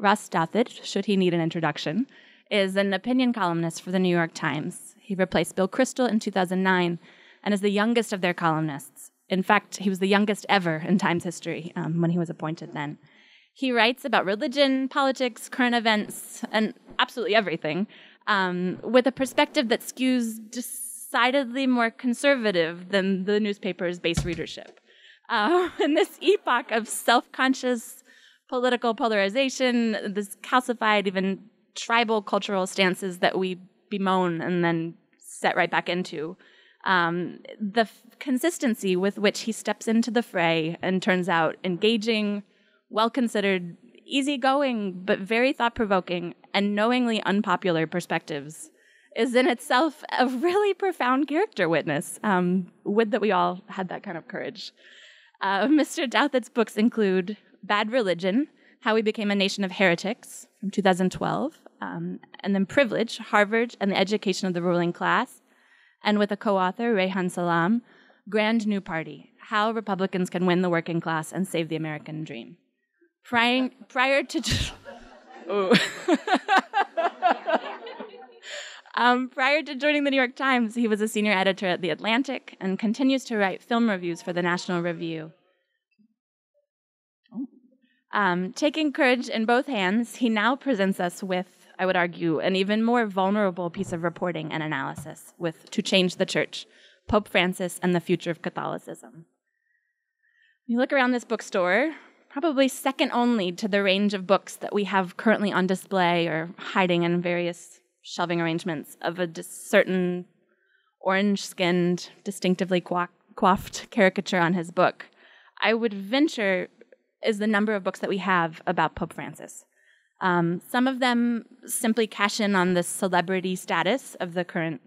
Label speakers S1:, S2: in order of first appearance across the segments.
S1: Ross Douthat, should he need an introduction, is an opinion columnist for the New York Times. He replaced Bill Kristol in 2009 and is the youngest of their columnists. In fact, he was the youngest ever in Times history um, when he was appointed then. He writes about religion, politics, current events, and absolutely everything um, with a perspective that skews decidedly more conservative than the newspaper's base readership. Uh, in this epoch of self conscious political polarization, this calcified, even tribal cultural stances that we bemoan and then set right back into. Um, the f- consistency with which he steps into the fray and turns out engaging, well considered, easygoing, but very thought provoking and knowingly unpopular perspectives is in itself a really profound character witness. Um, would that we all had that kind of courage. Uh, Mr. Douthat's books include Bad Religion, How We Became a Nation of Heretics from 2012, um, and then Privilege, Harvard and the Education of the Ruling Class, and with a co author, Reihan Salam, Grand New Party How Republicans Can Win the Working Class and Save the American Dream. Prior, prior to. um, prior to joining the New York Times, he was a senior editor at The Atlantic and continues to write film reviews for the National Review. Um, taking courage in both hands, he now presents us with, I would argue, an even more vulnerable piece of reporting and analysis with To Change the Church Pope Francis and the Future of Catholicism. You look around this bookstore, probably second only to the range of books that we have currently on display or hiding in various shelving arrangements of a certain orange skinned, distinctively coiffed caricature on his book. I would venture is the number of books that we have about Pope Francis. Um, some of them simply cash in on the celebrity status of the current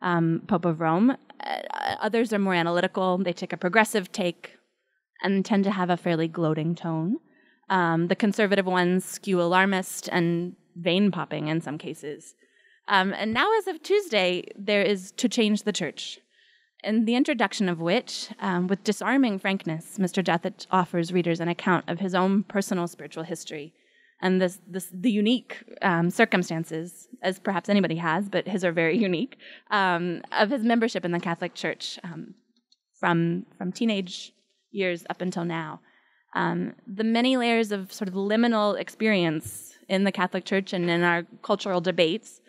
S1: um, Pope of Rome. Uh, others are more analytical. They take a progressive take and tend to have a fairly gloating tone. Um, the conservative ones skew alarmist and vein popping in some cases. Um, and now, as of Tuesday, there is To Change the Church, in the introduction of which, um, with disarming frankness, Mr. Douthat offers readers an account of his own personal spiritual history and this, this, the unique um, circumstances, as perhaps anybody has, but his are very unique, um, of his membership in the Catholic Church um, from, from teenage years up until now. Um, the many layers of sort of liminal experience in the Catholic Church and in our cultural debates,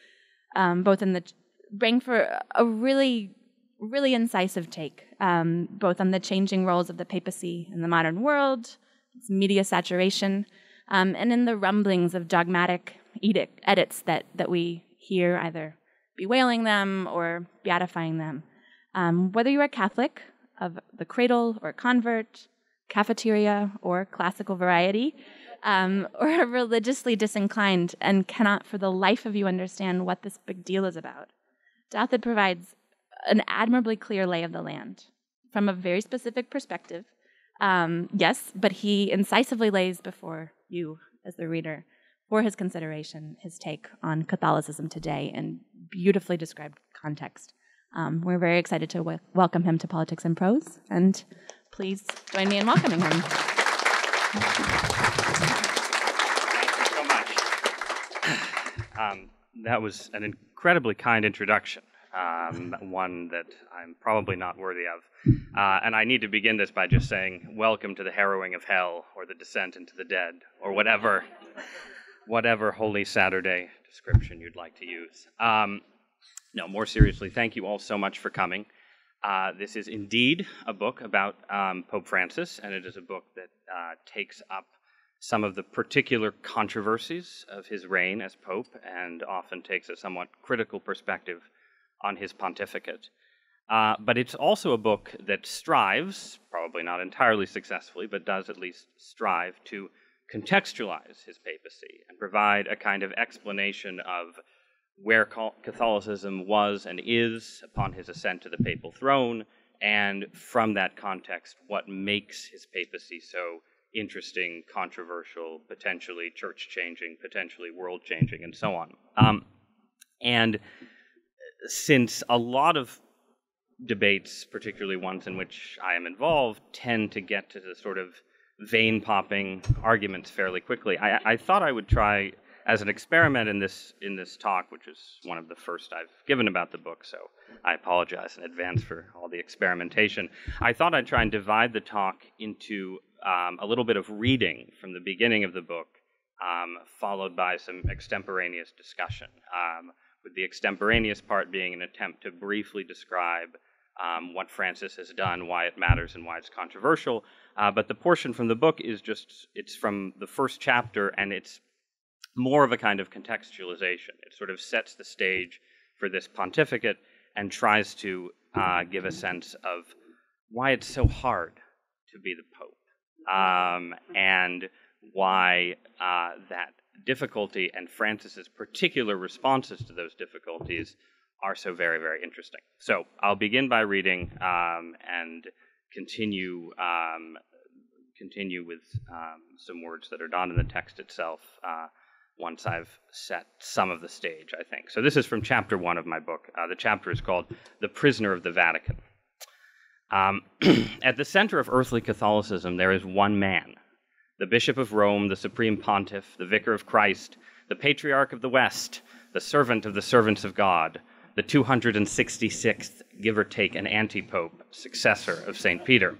S1: um, both in the bring for a really really incisive take, um, both on the changing roles of the papacy in the modern world, its media saturation, um, and in the rumblings of dogmatic edict edits that, that we hear either bewailing them or beatifying them. Um, whether you are Catholic of the cradle or convert, cafeteria or classical variety, um, or religiously disinclined and cannot for the life of you understand what this big deal is about. Douthat provides an admirably clear lay of the land from a very specific perspective. Um, yes, but he incisively lays before you, as the reader, for his consideration, his take on Catholicism today in beautifully described context. Um, we're very excited to w- welcome him to Politics and Prose, and please join me in welcoming him.
S2: Thank you so much. Um, that was an incredibly kind introduction um, one that I'm probably not worthy of. Uh, and I need to begin this by just saying, "Welcome to the harrowing of hell, or the descent into the dead, or whatever, whatever Holy Saturday description you'd like to use." Um, no, more seriously, thank you all so much for coming. Uh, this is indeed a book about um, Pope Francis, and it is a book that uh, takes up some of the particular controversies of his reign as Pope and often takes a somewhat critical perspective on his pontificate. Uh, but it's also a book that strives, probably not entirely successfully, but does at least strive to contextualize his papacy and provide a kind of explanation of where Catholicism was and is upon his ascent to the papal throne, and from that context, what makes his papacy so interesting, controversial, potentially church changing, potentially world changing, and so on. Um, and since a lot of debates, particularly ones in which I am involved, tend to get to the sort of vein popping arguments fairly quickly. I, I thought I would try as an experiment in this in this talk, which is one of the first I've given about the book, so I apologize in advance for all the experimentation. I thought I'd try and divide the talk into um, a little bit of reading from the beginning of the book, um, followed by some extemporaneous discussion. Um, with the extemporaneous part being an attempt to briefly describe um, what Francis has done, why it matters, and why it's controversial. Uh, but the portion from the book is just, it's from the first chapter, and it's more of a kind of contextualization. It sort of sets the stage for this pontificate and tries to uh, give a sense of why it's so hard to be the Pope um, and why uh, that difficulty and Francis's particular responses to those difficulties are so very, very interesting. So I'll begin by reading um, and continue um, continue with um, some words that are not in the text itself uh, once I've set some of the stage, I think. So this is from chapter one of my book. Uh, the chapter is called The Prisoner of the Vatican. Um, at the center of earthly Catholicism, there is one man the Bishop of Rome, the Supreme Pontiff, the Vicar of Christ, the Patriarch of the West, the servant of the servants of God, the 266th, give or take, an antipope, successor of St. Peter.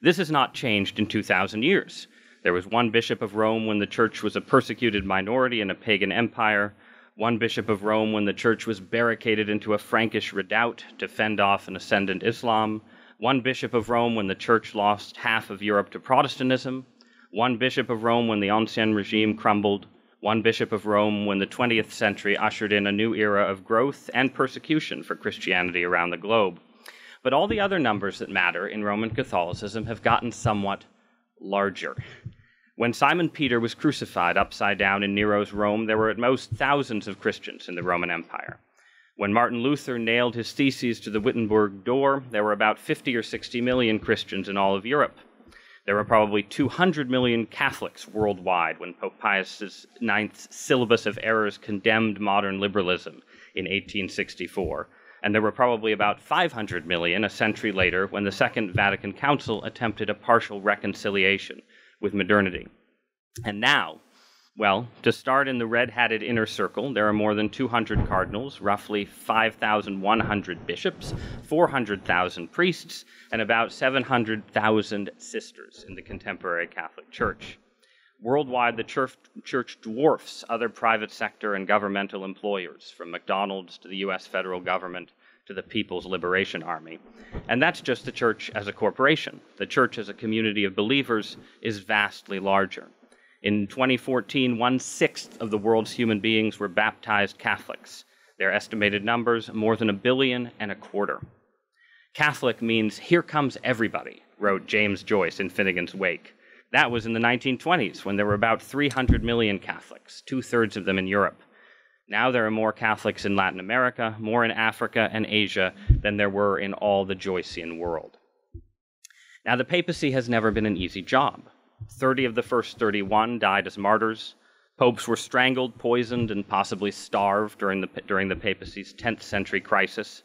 S2: This has not changed in 2,000 years. There was one bishop of Rome when the church was a persecuted minority in a pagan empire, one bishop of Rome when the church was barricaded into a Frankish redoubt to fend off an ascendant Islam, one bishop of Rome when the church lost half of Europe to Protestantism, one bishop of Rome when the Ancien regime crumbled, one bishop of Rome when the 20th century ushered in a new era of growth and persecution for Christianity around the globe. But all the other numbers that matter in Roman Catholicism have gotten somewhat larger. When Simon Peter was crucified upside down in Nero's Rome, there were at most thousands of Christians in the Roman Empire. When Martin Luther nailed his theses to the Wittenberg door, there were about 50 or 60 million Christians in all of Europe. There were probably 200 million Catholics worldwide when Pope Pius IX's syllabus of errors condemned modern liberalism in 1864 and there were probably about 500 million a century later when the Second Vatican Council attempted a partial reconciliation with modernity. And now, well, to start in the red hatted inner circle, there are more than 200 cardinals, roughly 5,100 bishops, 400,000 priests, and about 700,000 sisters in the contemporary Catholic Church. Worldwide, the church, church, dwarfs other private sector and governmental employers, from McDonald's to the US federal government to the People's Liberation Army. And that's just the church as a corporation. The church as a community of believers is vastly larger. In 2014, one sixth of the world's human beings were baptized Catholics. Their estimated numbers more than a billion and a quarter. Catholic means here comes everybody, wrote James Joyce in Finnegans Wake. That was in the 1920s when there were about 300 million Catholics, two thirds of them in Europe. Now there are more Catholics in Latin America, more in Africa and Asia than there were in all the Joycean world. Now, the papacy has never been an easy job. 30 of the first 31 died as martyrs. Popes were strangled, poisoned, and possibly starved during the, during the papacy's 10th century crisis.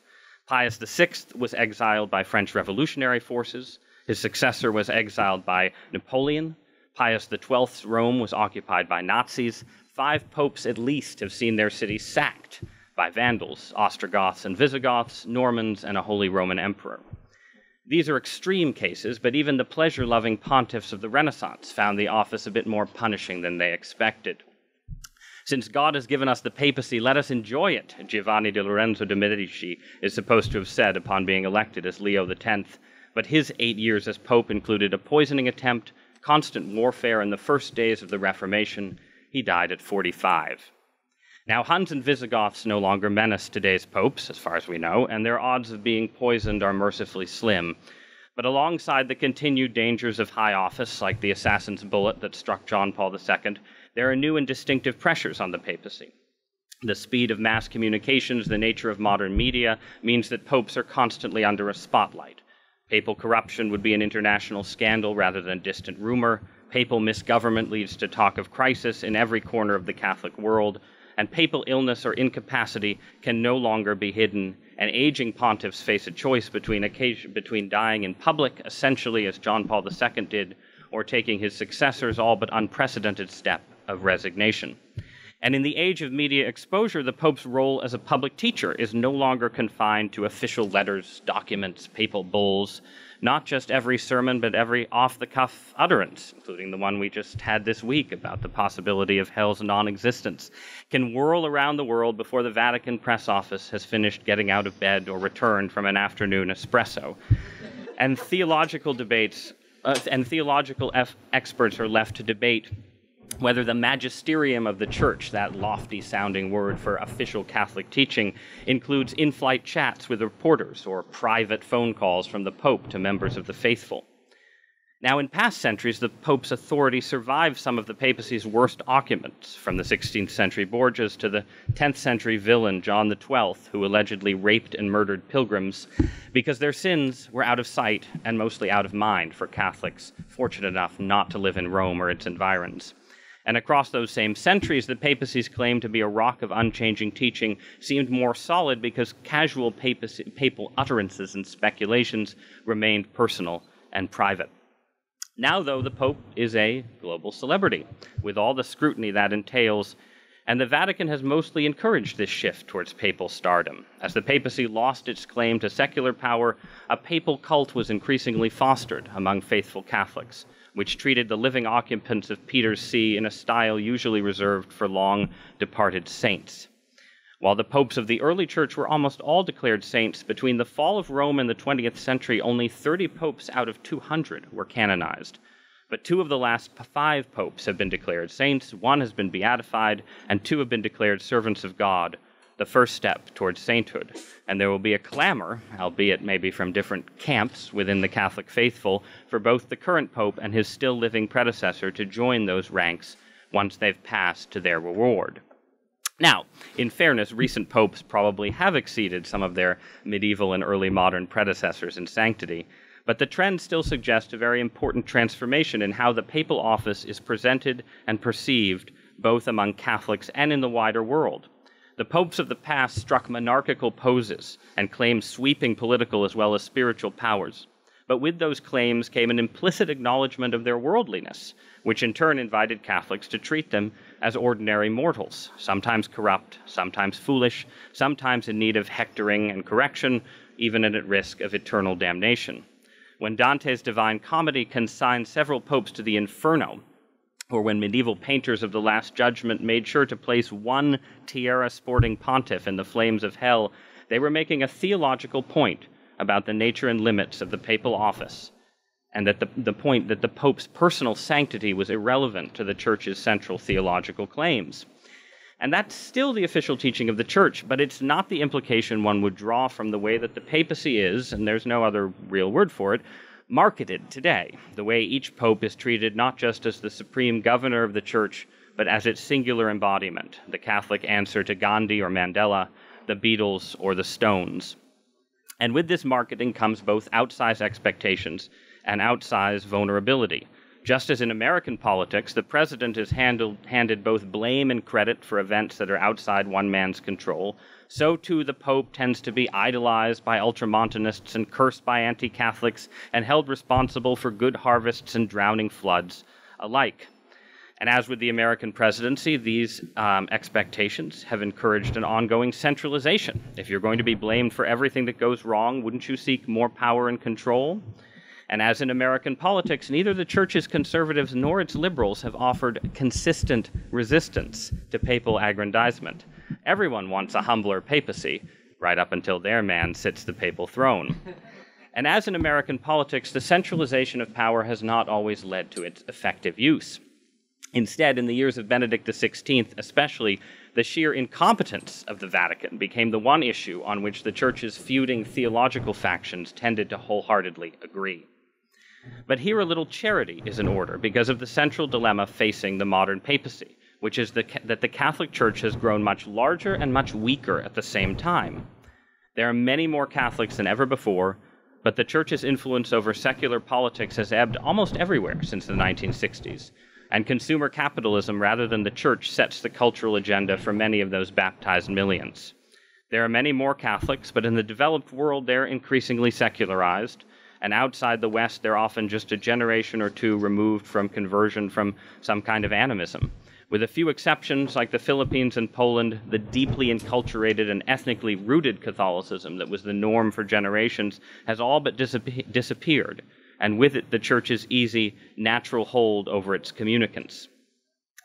S2: Pius VI was exiled by French revolutionary forces. His successor was exiled by Napoleon. Pius XII's Rome was occupied by Nazis. Five popes at least have seen their city sacked by Vandals, Ostrogoths and Visigoths, Normans, and a Holy Roman Emperor. These are extreme cases, but even the pleasure loving pontiffs of the Renaissance found the office a bit more punishing than they expected. Since God has given us the papacy, let us enjoy it, Giovanni di Lorenzo de' Medici is supposed to have said upon being elected as Leo X but his eight years as Pope included a poisoning attempt, constant warfare in the first days of the Reformation. He died at 45. Now, Huns and Visigoths no longer menace today's popes, as far as we know, and their odds of being poisoned are mercifully slim. But alongside the continued dangers of high office, like the assassin's bullet that struck John Paul II, there are new and distinctive pressures on the papacy. The speed of mass communications, the nature of modern media, means that popes are constantly under a spotlight. Papal corruption would be an international scandal rather than a distant rumor. Papal misgovernment leads to talk of crisis in every corner of the Catholic world. And papal illness or incapacity can no longer be hidden. And aging pontiffs face a choice between, occasion, between dying in public, essentially as John Paul II did, or taking his successor's all but unprecedented step of resignation. And in the age of media exposure, the Pope's role as a public teacher is no longer confined to official letters, documents, papal bulls, not just every sermon, but every off the cuff utterance, including the one we just had this week about the possibility of hell's non existence, can whirl around the world before the Vatican press office has finished getting out of bed or returned from an afternoon espresso. And theological debates uh, and theological F- experts are left to debate whether the magisterium of the church, that lofty sounding word for official Catholic teaching, includes in flight chats with reporters or private phone calls from the Pope to members of the faithful. Now, in past centuries, the Pope's authority survived some of the papacy's worst occupants, from the 16th century Borgias to the 10th century villain John XII, who allegedly raped and murdered pilgrims, because their sins were out of sight and mostly out of mind for Catholics fortunate enough not to live in Rome or its environs. And across those same centuries, the papacy's claim to be a rock of unchanging teaching seemed more solid because casual papacy, papal utterances and speculations remained personal and private. Now, though, the Pope is a global celebrity, with all the scrutiny that entails, and the Vatican has mostly encouraged this shift towards papal stardom. As the papacy lost its claim to secular power, a papal cult was increasingly fostered among faithful Catholics which treated the living occupants of Peter's See in a style usually reserved for long departed saints. While the popes of the early church were almost all declared saints, between the fall of Rome and the 20th century, only 30 popes out of 200 were canonized. But two of the last five popes have been declared saints, one has been beatified, and two have been declared servants of God, the first step towards sainthood. And there will be a clamor, albeit maybe from different camps within the Catholic faithful, for both the current pope and his still living predecessor to join those ranks once they've passed to their reward. Now, in fairness, recent popes probably have exceeded some of their medieval and early modern predecessors in sanctity, but the trend still suggests a very important transformation in how the papal office is presented and perceived both among Catholics and in the wider world. The popes of the past struck monarchical poses and claimed sweeping political as well as spiritual powers. But with those claims came an implicit acknowledgement of their worldliness, which in turn invited Catholics to treat them as ordinary mortals, sometimes corrupt, sometimes foolish, sometimes in need of hectoring and correction, even at risk of eternal damnation. When Dante's Divine Comedy consigned several popes to the Inferno, or when medieval painters of the Last Judgment made sure to place one tiara sporting pontiff in the flames of hell, they were making a theological point about the nature and limits of the papal office, and that the, the point that the Pope's personal sanctity was irrelevant to the Church's central theological claims. And that's still the official teaching of the Church, but it's not the implication one would draw from the way that the papacy is, and there's no other real word for it, marketed today, the way each pope is treated not just as the supreme governor of the church, but as its singular embodiment, the Catholic answer to Gandhi or Mandela, the Beatles or the Stones. And with this marketing comes both outsized expectations and outsized vulnerability. Just as in American politics, the president is handled, handed both blame and credit for events that are outside one man's control, so too the Pope tends to be idolized by ultramontanists and cursed by anti Catholics and held responsible for good harvests and drowning floods alike. And as with the American presidency, these um, expectations have encouraged an ongoing centralization. If you're going to be blamed for everything that goes wrong, wouldn't you seek more power and control? And as in American politics, neither the church's conservatives nor its liberals have offered consistent resistance to papal aggrandizement. Everyone wants a humbler papacy, right up until their man sits the papal throne. and as in American politics, the centralization of power has not always led to its effective use. Instead, in the years of Benedict XVI, especially, the sheer incompetence of the Vatican became the one issue on which the Church's feuding theological factions tended to wholeheartedly agree. But here a little charity is in order because of the central dilemma facing the modern papacy which is the, that the Catholic Church has grown much larger and much weaker at the same time. There are many more Catholics than ever before, but the Church's influence over secular politics has ebbed almost everywhere since the 1960s, and consumer capitalism rather than the Church sets the cultural agenda for many of those baptized millions. There are many more Catholics, but in the developed world they're increasingly secularized, and outside the West, they're often just a generation or two removed from conversion from some kind of animism. With a few exceptions, like the Philippines and Poland, the deeply enculturated and ethnically rooted Catholicism that was the norm for generations has all but disappeared, and with it, the Church's easy, natural hold over its communicants.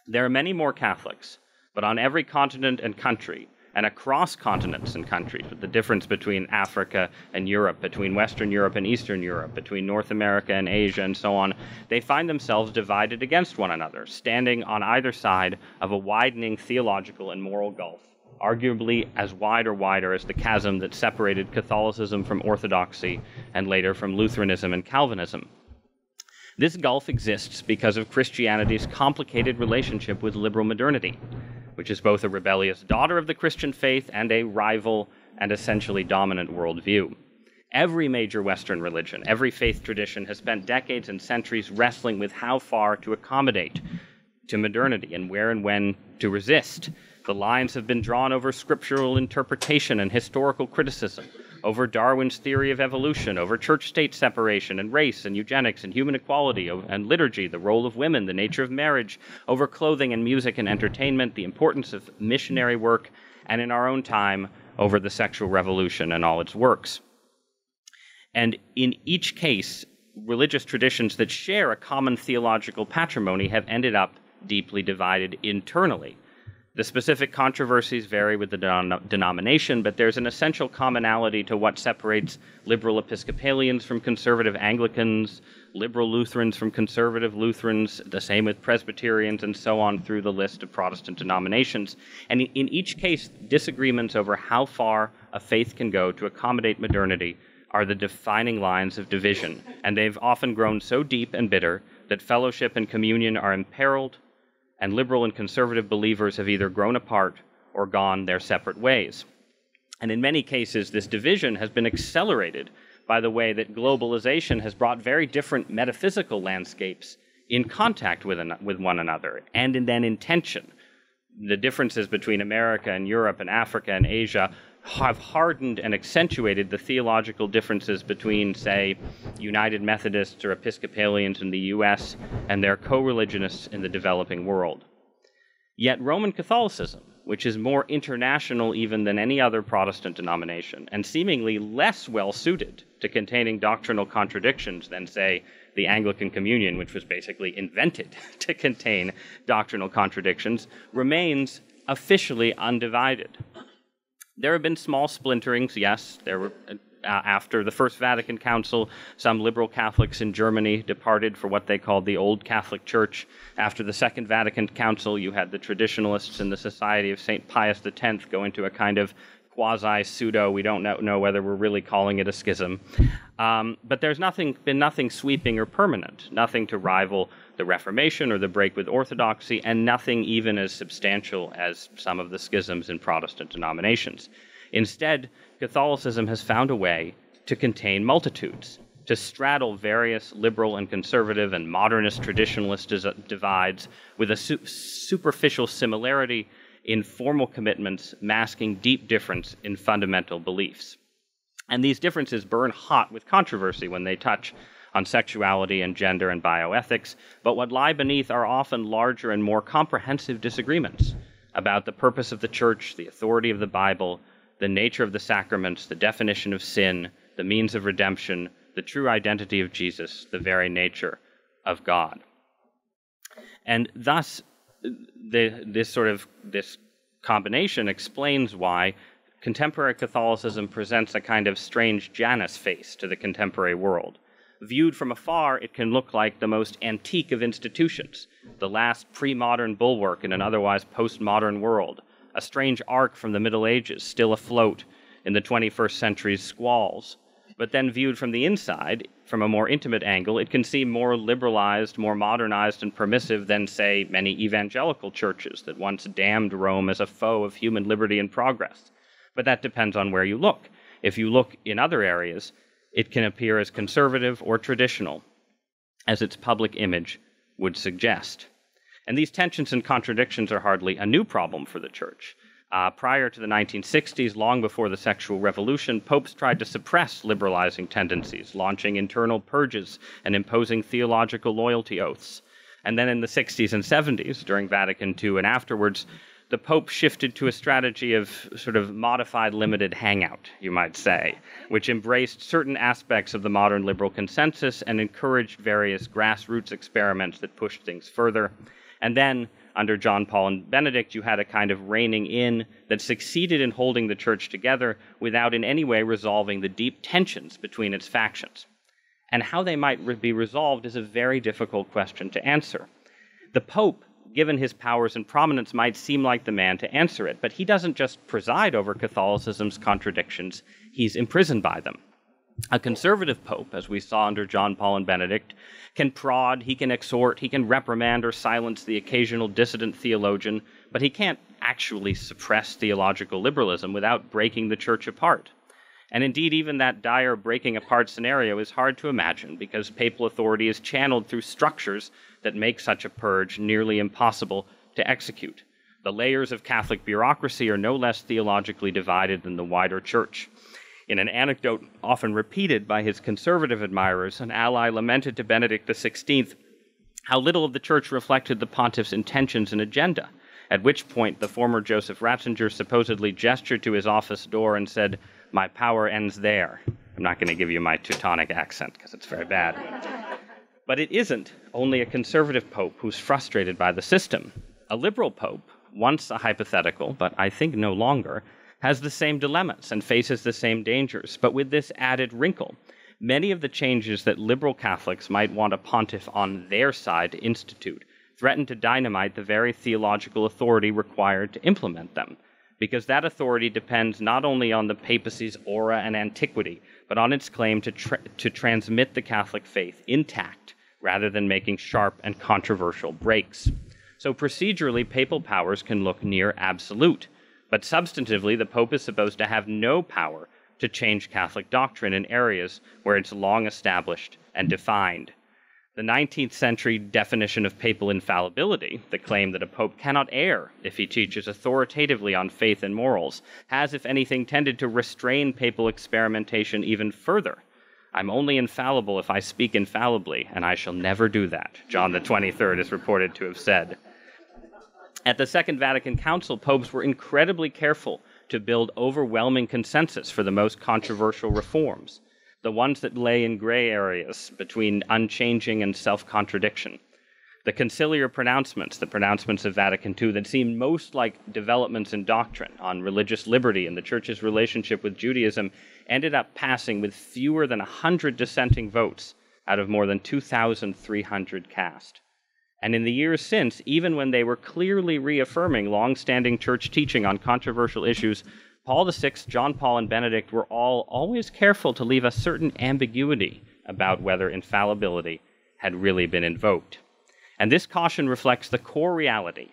S2: There are many more Catholics, but on every continent and country, and across continents and countries, with the difference between Africa and Europe, between Western Europe and Eastern Europe, between North America and Asia, and so on, they find themselves divided against one another, standing on either side of a widening theological and moral gulf, arguably as wide or wider as the chasm that separated Catholicism from Orthodoxy and later from Lutheranism and Calvinism. This gulf exists because of Christianity's complicated relationship with liberal modernity which is both a rebellious daughter of the Christian faith and a rival and essentially dominant worldview. Every major Western religion, every faith tradition has spent decades and centuries wrestling with how far to accommodate to modernity and where and when to resist. The lines have been drawn over scriptural interpretation and historical criticism, over Darwin's theory of evolution, over church state separation and race and eugenics and human equality and liturgy, the role of women, the nature of marriage, over clothing and music and entertainment, the importance of missionary work, and in our own time, over the sexual revolution and all its works. And in each case, religious traditions that share a common theological patrimony have ended up deeply divided internally. The specific controversies vary with the denom- denomination, but there's an essential commonality to what separates liberal Episcopalians from conservative Anglicans, liberal Lutherans from conservative Lutherans, the same with Presbyterians, and so on through the list of Protestant denominations. And in each case, disagreements over how far a faith can go to accommodate modernity are the defining lines of division, and they've often grown so deep and bitter that fellowship and communion are imperiled and liberal and conservative believers have either grown apart or gone their separate ways. And in many cases, this division has been accelerated by the way that globalization has brought very different metaphysical landscapes in contact with, an, with one another and in, then in tension. The differences between America and Europe and Africa and Asia have hardened and accentuated the theological differences between, say, United Methodists or Episcopalians in the US and their co religionists in the developing world. Yet Roman Catholicism, which is more international even than any other Protestant denomination, and seemingly less well suited to containing doctrinal contradictions than, say, the Anglican Communion, which was basically invented to contain doctrinal contradictions, remains officially undivided. There have been small splinterings, yes. There were uh, after the First Vatican Council, some liberal Catholics in Germany departed for what they called the Old Catholic Church. After the Second Vatican Council, you had the traditionalists in the Society of St. Pius X go into a kind of quasi pseudo. We don't know, know, whether we're really calling it a schism. Um, but there's nothing, been nothing sweeping or permanent, nothing to rival the Reformation or the break with Orthodoxy, and nothing even as substantial as some of the schisms in Protestant denominations. Instead, Catholicism has found a way to contain multitudes, to straddle various liberal and conservative and modernist traditionalist divides with a su- superficial similarity in formal commitments masking deep difference in fundamental beliefs. And these differences burn hot with controversy when they touch on sexuality and gender and bioethics, but what lie beneath are often larger and more comprehensive disagreements about the purpose of the church, the authority of the Bible, the nature of the sacraments, the definition of sin, the means of redemption, the true identity of Jesus, the very nature of God. And thus, the, this sort of this combination explains why contemporary Catholicism presents a kind of strange Janus face to the contemporary world. Viewed from afar, it can look like the most antique of institutions, the last pre modern bulwark in an otherwise postmodern world, a strange ark from the Middle Ages still afloat in the 21st century's squalls. But then, viewed from the inside, from a more intimate angle, it can seem more liberalized, more modernized, and permissive than, say, many evangelical churches that once damned Rome as a foe of human liberty and progress. But that depends on where you look. If you look in other areas, it can appear as conservative or traditional, as its public image would suggest. And these tensions and contradictions are hardly a new problem for the church. Uh, prior to the 1960s, long before the sexual revolution, popes tried to suppress liberalizing tendencies, launching internal purges and imposing theological loyalty oaths. And then in the 60s and 70s, during Vatican II and afterwards, the Pope shifted to a strategy of sort of modified limited hangout, you might say, which embraced certain aspects of the modern liberal consensus and encouraged various grassroots experiments that pushed things further. And then under John Paul and Benedict, you had a kind of reining in that succeeded in holding the church together without in any way resolving the deep tensions between its factions. And how they might be resolved is a very difficult question to answer. The Pope, given his powers and prominence, might seem like the man to answer it, but he doesn't just preside over Catholicism's contradictions, he's imprisoned by them. A conservative pope, as we saw under John Paul and Benedict, can prod, he can exhort, he can reprimand or silence the occasional dissident theologian, but he can't actually suppress theological liberalism without breaking the church apart. And indeed, even that dire breaking apart scenario is hard to imagine because papal authority is channeled through structures that make such a purge nearly impossible to execute. The layers of Catholic bureaucracy are no less theologically divided than the wider church. In an anecdote often repeated by his conservative admirers, an ally lamented to Benedict XVI how little of the church reflected the pontiff's intentions and agenda, at which point the former Joseph Ratzinger supposedly gestured to his office door and said, My power ends there. I'm not going to give you my Teutonic accent because it's very bad. But it isn't only a conservative pope who's frustrated by the system. A liberal pope, once a hypothetical, but I think no longer, has the same dilemmas and faces the same dangers, but with this added wrinkle. Many of the changes that liberal Catholics might want a pontiff on their side to institute threaten to dynamite the very theological authority required to implement them, because that authority depends not only on the papacy's aura and antiquity, but on its claim to, tra- to transmit the Catholic faith intact rather than making sharp and controversial breaks. So, procedurally, papal powers can look near absolute. But substantively, the Pope is supposed to have no power to change Catholic doctrine in areas where it's long established and defined. The 19th century definition of papal infallibility, the claim that a pope cannot err if he teaches authoritatively on faith and morals, has, if anything, tended to restrain papal experimentation even further. I'm only infallible if I speak infallibly, and I shall never do that, John the 23rd is reported to have said. At the Second Vatican Council, popes were incredibly careful to build overwhelming consensus for the most controversial reforms, the ones that lay in gray areas between unchanging and self contradiction. The conciliar pronouncements, the pronouncements of Vatican II that seemed most like developments in doctrine on religious liberty and the Church's relationship with Judaism, ended up passing with fewer than 100 dissenting votes out of more than 2,300 cast. And in the years since, even when they were clearly reaffirming long-standing church teaching on controversial issues, Paul VI, John Paul, and Benedict were all always careful to leave a certain ambiguity about whether infallibility had really been invoked. And this caution reflects the core reality,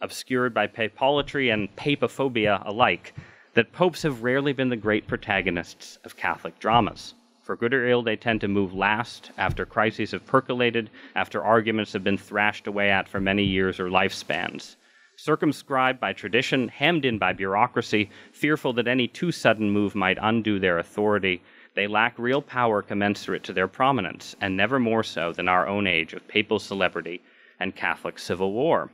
S2: obscured by papolatry and papophobia alike, that popes have rarely been the great protagonists of Catholic dramas. For good or ill, they tend to move last after crises have percolated, after arguments have been thrashed away at for many years or lifespans. Circumscribed by tradition, hemmed in by bureaucracy, fearful that any too sudden move might undo their authority, they lack real power commensurate to their prominence, and never more so than our own age of papal celebrity and Catholic civil war.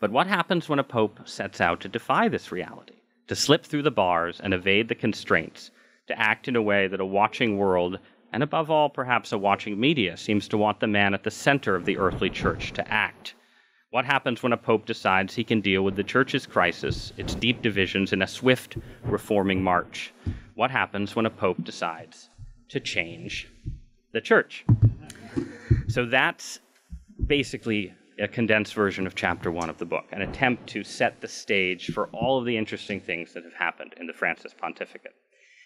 S2: But what happens when a pope sets out to defy this reality, to slip through the bars and evade the constraints to act in a way that a watching world, and above all, perhaps a watching media, seems to want the man at the center of the earthly church to act. What happens when a pope decides he can deal with the church's crisis, its deep divisions, in a swift reforming march? What happens when a pope decides to change the church? So that's basically a condensed version of chapter one of the book, an attempt to set the stage for all of the interesting things that have happened in the Francis pontificate.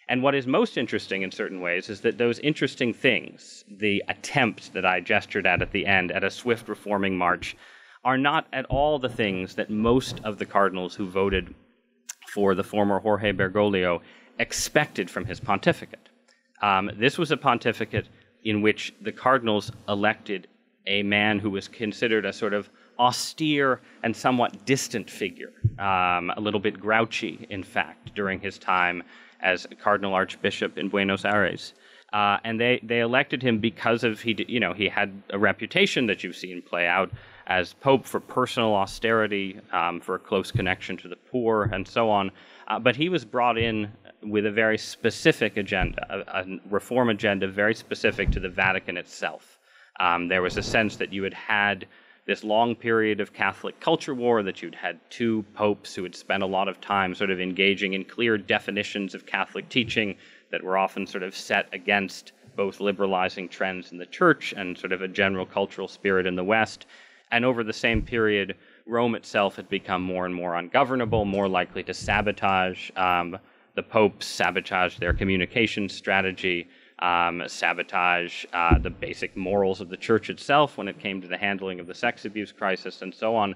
S2: And what is most interesting in certain ways is that those interesting things, the attempt that I gestured at at the end at a swift reforming march, are not at all the things that most of the cardinals who voted for the former Jorge Bergoglio expected from his pontificate. Um, this was a pontificate in which the cardinals elected a man who was considered a sort of austere and somewhat distant figure, um, a little bit grouchy, in fact, during his time as Cardinal Archbishop in Buenos Aires. Uh, and they, they elected him because of he you know he had a reputation that you've seen play out as pope for personal austerity, um, for a close connection to the poor, and so on. Uh, but he was brought in with a very specific agenda, a, a reform agenda very specific to the Vatican itself. Um, there was a sense that you had had this long period of Catholic culture war, that you'd had two popes who had spent a lot of time sort of engaging in clear definitions of Catholic teaching that were often sort of set against both liberalizing trends in the church and sort of a general cultural spirit in the West. And over the same period, Rome itself had become more and more ungovernable, more likely to sabotage. Um, the popes sabotage their communication strategy, um, sabotage uh, the basic morals of the church itself when it came to the handling of the sex abuse crisis, and so on.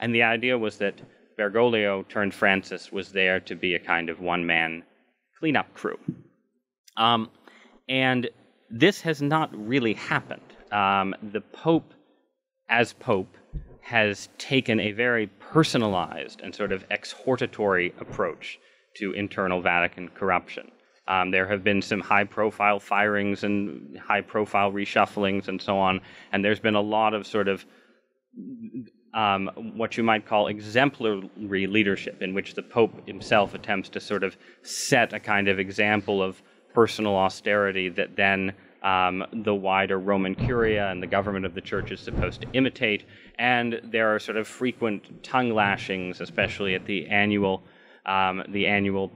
S2: And the idea was that Bergoglio turned Francis was there to be a kind of one man cleanup crew. Um, and this has not really happened. Um, the Pope, as Pope, has taken a very personalized and sort of exhortatory approach to internal Vatican corruption. Um, there have been some high profile firings and high profile reshufflings and so on, and there's been a lot of sort of um, what you might call exemplary leadership, in which the Pope himself attempts to sort of set a kind of example of personal austerity that then um, the wider Roman Curia and the government of the church is supposed to imitate. And there are sort of frequent tongue lashings, especially at the annual um, the annual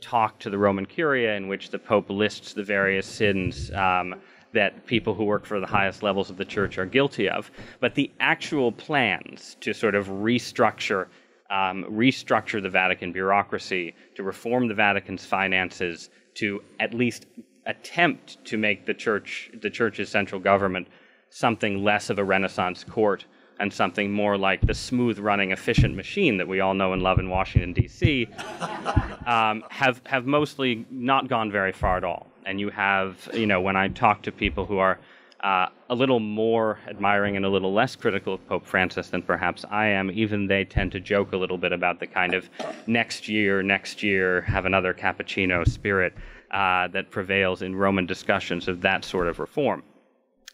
S2: talk to the Roman Curia, in which the Pope lists the various sins um, that people who work for the highest levels of the church are guilty of. But the actual plans to sort of restructure um, restructure the Vatican bureaucracy, to reform the Vatican's finances, to at least attempt to make the church, the church's central government, something less of a Renaissance court and something more like the smooth running, efficient machine that we all know and love in Washington, D.C., um, have, have mostly not gone very far at all. And you have, you know, when I talk to people who are uh, a little more admiring and a little less critical of Pope Francis than perhaps I am, even they tend to joke a little bit about the kind of next year, next year, have another cappuccino spirit uh, that prevails in Roman discussions of that sort of reform.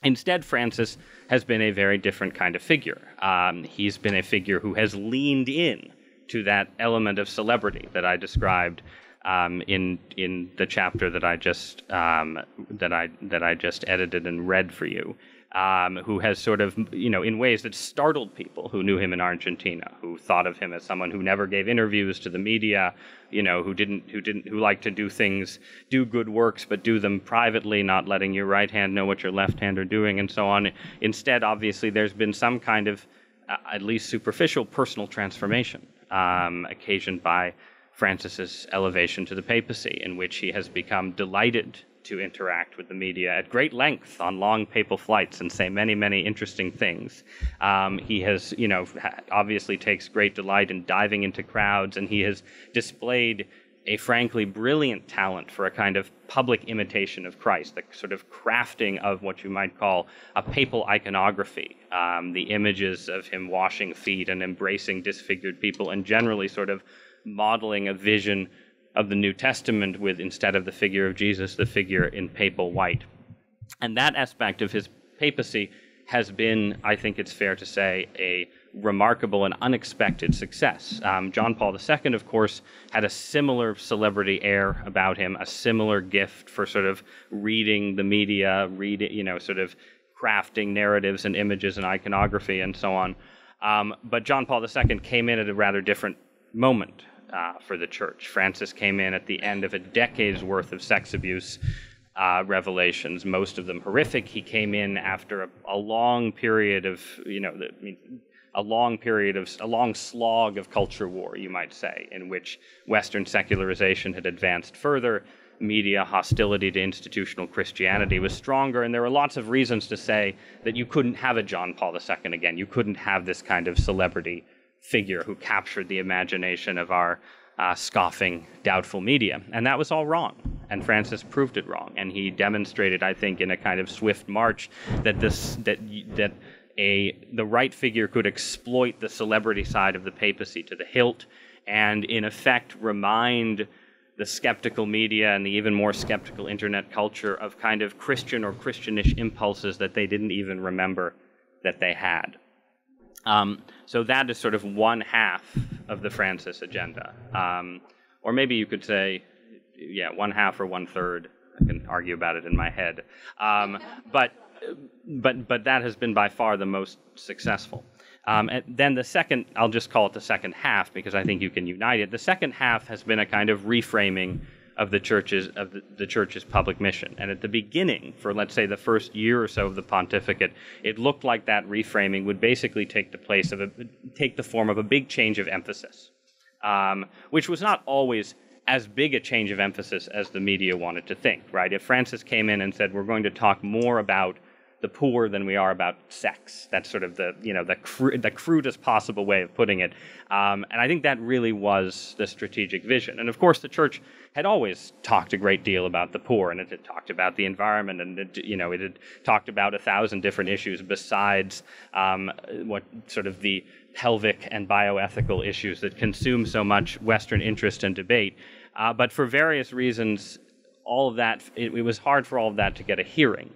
S2: Instead, Francis has been a very different kind of figure. Um, he's been a figure who has leaned in to that element of celebrity that I described um, in in the chapter that I just um, that I that I just edited and read for you um, who has sort of, you know, in ways that startled people who knew him in Argentina, who thought of him as someone who never gave interviews to the media, you know, who didn't, who didn't, who liked to do things, do good works, but do them privately, not letting your right hand know what your left hand are doing, and so on. Instead, obviously, there's been some kind of, uh, at least superficial, personal transformation um, occasioned by Francis's elevation to the papacy, in which he has become delighted to interact with the media at great length on long papal flights and say many, many interesting things. Um, he has, you know, obviously takes great delight in diving into crowds, and he has displayed a frankly brilliant talent for a kind of public imitation of Christ, the sort of crafting of what you might call a papal iconography, um, the images of him washing feet and embracing disfigured people, and generally sort of modeling a vision of the New Testament with instead of the figure of Jesus, the figure in papal white. And that aspect of his papacy has been, I think it's fair to say, a remarkable and unexpected success. Um, John Paul II, of course, had a similar celebrity air about him, a similar gift for sort of reading the media, reading, you know, sort of crafting narratives and images and iconography and so on. Um, but John Paul II came in at a rather different moment uh, for the church. Francis came in at the end of a decade's worth of sex abuse uh, revelations, most of them horrific. He came in after a, a long period of, you know, the, I mean, a long period of a long slog of culture war, you might say, in which Western secularization had advanced further. Media hostility to institutional Christianity was stronger, and there were lots of reasons to say that you couldn't have a John Paul II again. You couldn't have this kind of celebrity figure who captured the imagination of our uh, scoffing, doubtful media. And that was all wrong. And Francis proved it wrong. And he demonstrated, I think, in a kind of swift march that this that that a the right figure could exploit the celebrity side of the papacy to the hilt and in effect remind the skeptical media and the even more skeptical internet culture of kind of Christian or Christianish impulses that they didn't even remember that they had. Um, so that is sort of one half of the Francis agenda. Um, or maybe you could say, yeah, one half or one third. I can argue about it in my head. Um, but, but, but that has been by far the most successful. Um, and then the second, I'll just call it the second half because I think you can unite it. The second half has been a kind of reframing of the church's of the, church's public mission. And at the beginning, for let's say the first year or so of the pontificate, it looked like that reframing would basically take the place of a take the form of a big change of emphasis, um, which was not always as big a change of emphasis as the media wanted to think. Right? If Francis came in and said, "We're going to talk more about the poor than we are about sex. That's sort of the you know the cru- the crudest possible way of putting it. Um, and I think that really was the strategic vision. And of course, the church had always talked a great deal about the poor, and it had talked about the environment, and it, you know it had talked about a thousand different issues besides um, what sort of the pelvic and bioethical issues that consume so much Western interest and debate. Uh, but for various reasons, all of that it, it was hard for all of that to get a hearing.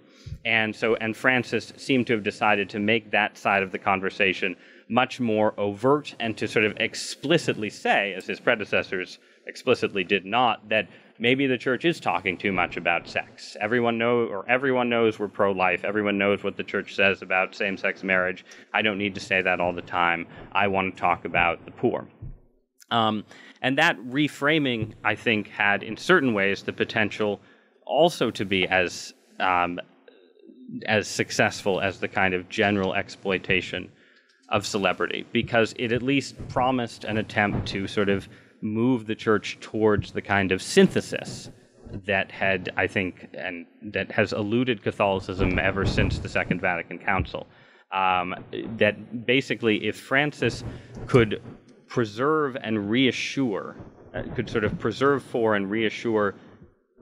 S2: And so, and Francis seemed to have decided to make that side of the conversation much more overt and to sort of explicitly say, as his predecessors explicitly did not, that maybe the church is talking too much about sex. Everyone know or everyone knows we're pro-life. Everyone knows what the church says about same-sex marriage. I don't need to say that all the time. I want to talk about the poor. Um, and that reframing, I think, had in certain ways the potential also to be as um, as successful as the kind of general exploitation of celebrity because it at least promised an attempt to sort of move the church towards the kind of synthesis that had, I think, and that has eluded Catholicism ever since the Second Vatican Council. Um, that basically, if Francis could preserve and reassure, uh, could sort of preserve for and reassure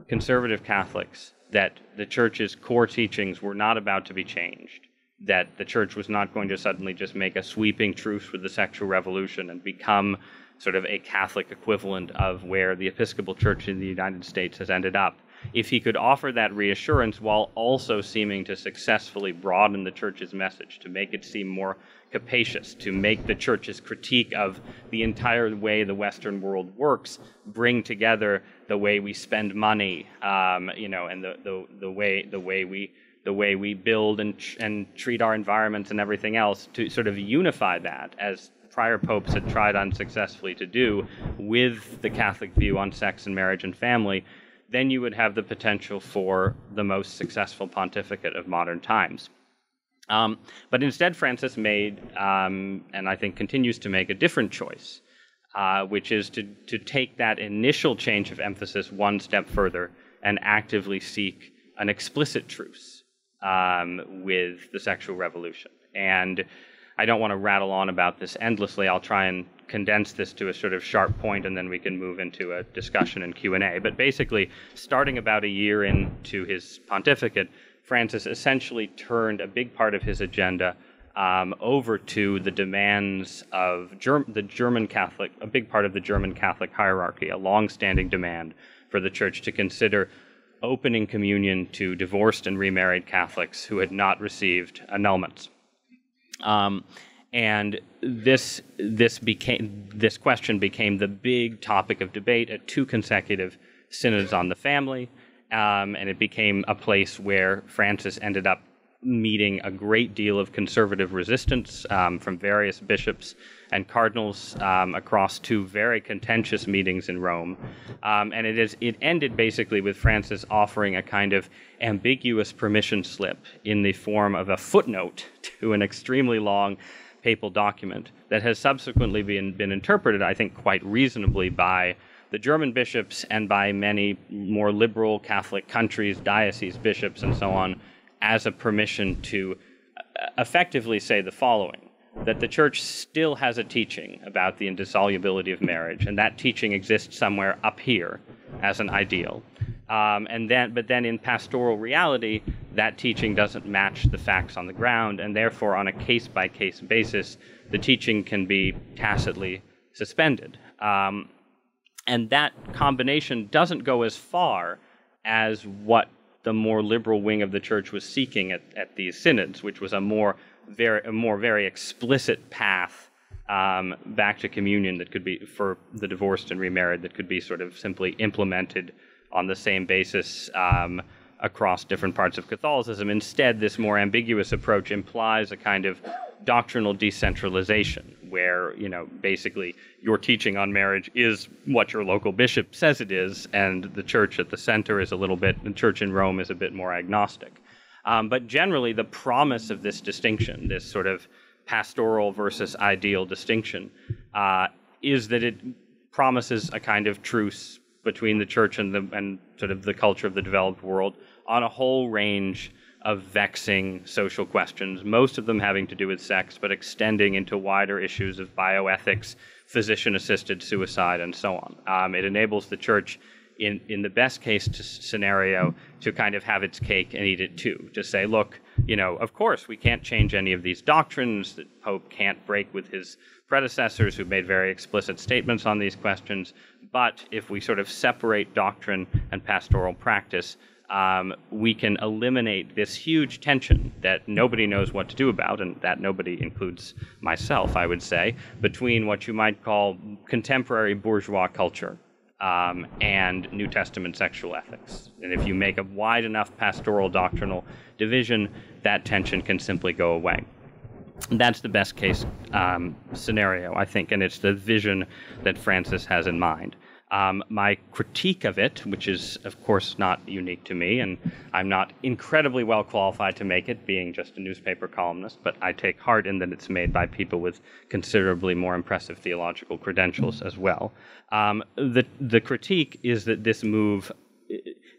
S2: conservative Catholics that the church's core teachings were not about to be changed, that the church was not going to suddenly just make a sweeping truce with the sexual revolution and become sort of a Catholic equivalent of where the Episcopal Church in the United States has ended up. If he could offer that reassurance while also seeming to successfully broaden the church's message, to make it seem more capacious, to make the church's critique of the entire way the Western world works bring together the way we spend money, um, you know, and the, the, the way the way we the way we build and and treat our environments and everything else to sort of unify that as prior popes had tried unsuccessfully to do with the Catholic view on sex and marriage and family, then you would have the potential for the most successful pontificate of modern times. Um, but instead, Francis made, um, and I think continues to make, a different choice, uh, which is to, to take that initial change of emphasis one step further and actively seek an explicit truce um, with the sexual revolution. And I don't want to rattle on about this endlessly. I'll try and condense this to a sort of sharp point, and then we can move into a discussion and Q and A. But basically, starting about a year into his pontificate, Francis essentially turned a big part of his agenda um, over to the demands of Germ- the German Catholic, a big part of the German Catholic hierarchy, a long-standing demand for the Church to consider opening communion to divorced and remarried Catholics who had not received annulments. Um, and this this became this question became the big topic of debate at two consecutive synods on the family um, and it became a place where Francis ended up meeting a great deal of conservative resistance um, from various bishops and cardinals um, across two very contentious meetings in Rome. Um, and it, is, it ended basically with Francis offering a kind of ambiguous permission slip in the form of a footnote to an extremely long papal document that has subsequently been, been interpreted, I think, quite reasonably by the German bishops and by many more liberal Catholic countries, diocese bishops, and so on, as a permission to uh, effectively say the following that the church still has a teaching about the indissolubility of marriage, and that teaching exists somewhere up here as an ideal. Um, and then, but then in pastoral reality, that teaching doesn't match the facts on the ground, and therefore, on a case by case basis, the teaching can be tacitly suspended. Um, and that combination doesn't go as far as what the more liberal wing of the church was seeking at, at these synods, which was a more very, a more very explicit path um, back to communion that could be for the divorced and remarried that could be sort of simply implemented on the same basis um, across different parts of Catholicism. Instead, this more ambiguous approach implies a kind of doctrinal decentralization, where you know basically your teaching on marriage is what your local bishop says it is, and the church at the center is a little bit. The church in Rome is a bit more agnostic. Um, but generally, the promise of this distinction, this sort of pastoral versus ideal distinction, uh, is that it promises a kind of truce between the church and the and sort of the culture of the developed world on a whole range of vexing social questions, most of them having to do with sex, but extending into wider issues of bioethics, physician assisted suicide, and so on. Um, it enables the church, in, in the best case to scenario, to kind of have its cake and eat it too. To say, look, you know, of course, we can't change any of these doctrines, the Pope can't break with his predecessors who made very explicit statements on these questions, but if we sort of separate doctrine and pastoral practice, um, we can eliminate this huge tension that nobody knows what to do about, and that nobody includes myself, I would say, between what you might call contemporary bourgeois culture um, and New Testament sexual ethics. And if you make a wide enough pastoral doctrinal division, that tension can simply go away. That's the best case um, scenario, I think, and it's the vision that Francis has in mind. Um, my critique of it, which is, of course, not unique to me, and I'm not incredibly well qualified to make it, being just a newspaper columnist, but I take heart in that it's made by people with considerably more impressive theological credentials as well. Um, the, the critique is that this move,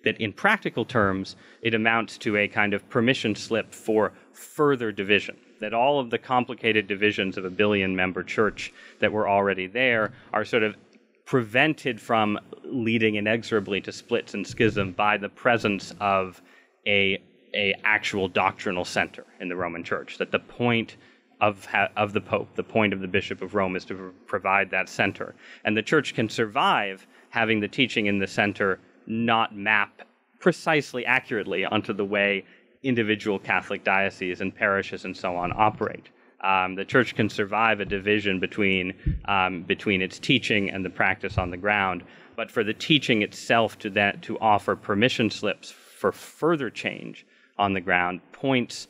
S2: that in practical terms, it amounts to a kind of permission slip for further division that all of the complicated divisions of a billion member church that were already there are sort of prevented from leading inexorably to splits and schism by the presence of a, a actual doctrinal center in the Roman Church. That the point of, of the Pope, the point of the Bishop of Rome, is to provide that center. And the Church can survive having the teaching in the center not map precisely accurately onto the way individual Catholic dioceses and parishes and so on operate. Um, the church can survive a division between um, between its teaching and the practice on the ground, but for the teaching itself to that to offer permission slips for further change on the ground points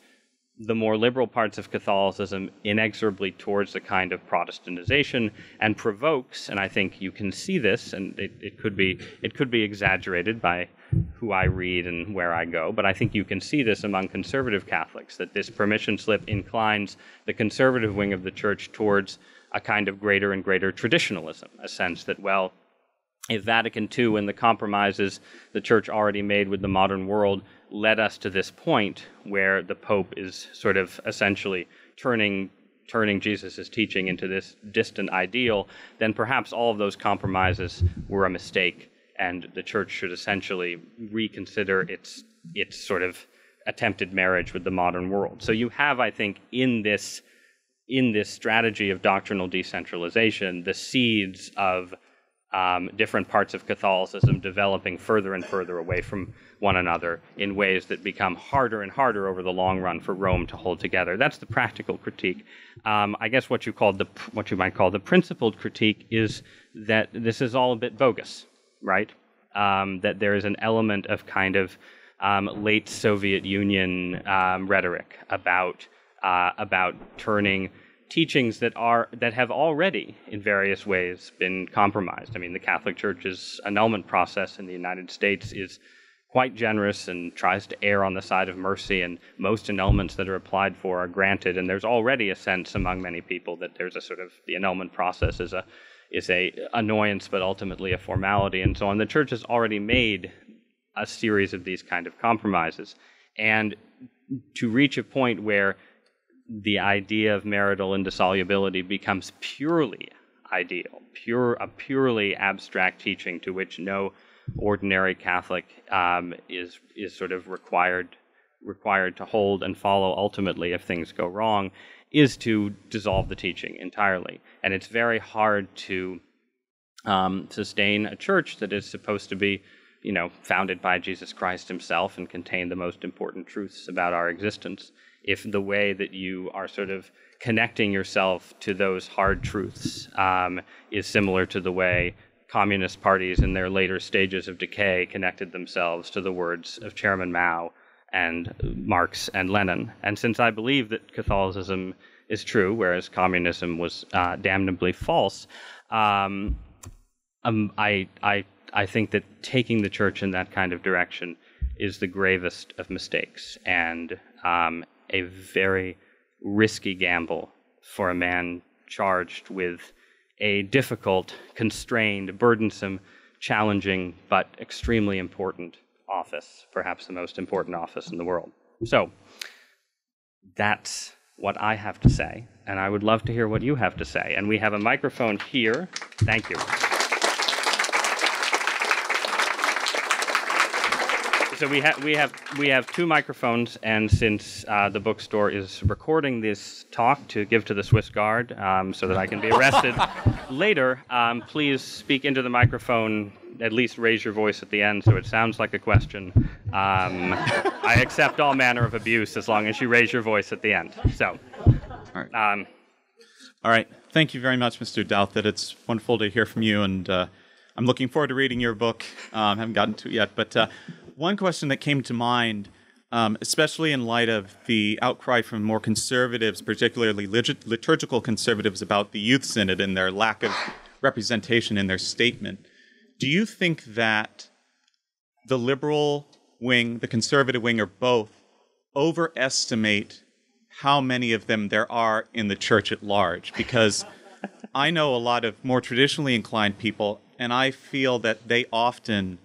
S2: the more liberal parts of Catholicism inexorably towards the kind of Protestantization and provokes, and I think you can see this, and it, it could be it could be exaggerated by who I read and where I go, but I think you can see this among conservative Catholics that this permission slip inclines the conservative wing of the church towards a kind of greater and greater traditionalism, a sense that, well, if Vatican II and the compromises the church already made with the modern world led us to this point where the Pope is sort of essentially turning turning Jesus' teaching into this distant ideal, then perhaps all of those compromises were a mistake and the church should essentially reconsider its its sort of attempted marriage with the modern world. So you have, I think, in this in this strategy of doctrinal decentralization, the seeds of um, different parts of Catholicism developing further and further away from one another in ways that become harder and harder over the long run for Rome to hold together. That's the practical critique. Um, I guess what you called the what you might call the principled critique is that this is all a bit bogus right? Um, that there is an element of kind of um, late Soviet Union um, rhetoric about uh, about turning teachings that are that have already in various ways been compromised. I mean, the Catholic Church's annulment process in the United States is quite generous and tries to err on the side of mercy, and most annulments that are applied for are granted. And there's already a sense among many people that there's a sort of the annulment process is a is a annoyance, but ultimately a formality, and so on. The church has already made a series of these kind of compromises, and to reach a point where the idea of marital indissolubility becomes purely ideal, pure a purely abstract teaching to which no ordinary Catholic um, is is sort of required required to hold and follow ultimately if things go wrong is to dissolve the teaching entirely. And it's very hard to um, sustain a church that is supposed to be, you know, founded by Jesus Christ himself and contain the most important truths about our existence if the way that you are sort of connecting yourself to those hard truths um, is similar to the way communist parties in their later stages of decay connected themselves to the words of Chairman Mao and Marx and Lenin. And since I believe that Catholicism is true, whereas communism was uh, damnably false, um, um, I, I, I think that taking the church in that kind of direction is the gravest of mistakes and um, a very risky gamble for a man charged with a difficult, constrained, burdensome, challenging, but extremely important office, perhaps the most important office in the world. So, that's what I have to say, and I would love to hear what you have to say. And we have a microphone here. Thank you. So we have we have we have two microphones, and since uh, the bookstore is recording this talk to give to the Swiss Guard, um, so that I can be arrested later, um, please speak into the microphone. At least raise your voice at the end, so it sounds like a question. Um, I accept all manner of abuse as long as you raise your voice at the end. So,
S3: all right. Um, all right. Thank you very much, Mr. Douthat. It's wonderful to hear from you, and uh, I'm looking forward to reading your book. Um, haven't gotten to it yet, but. Uh, one question that came to mind, um, especially in light of the outcry from more conservatives, particularly lit- liturgical conservatives, about the Youth Synod and their lack of representation in their statement, do you think that the liberal wing, the conservative wing, or both overestimate how many of them there are in the church at large? Because I know a lot of more traditionally inclined people, and I feel that they often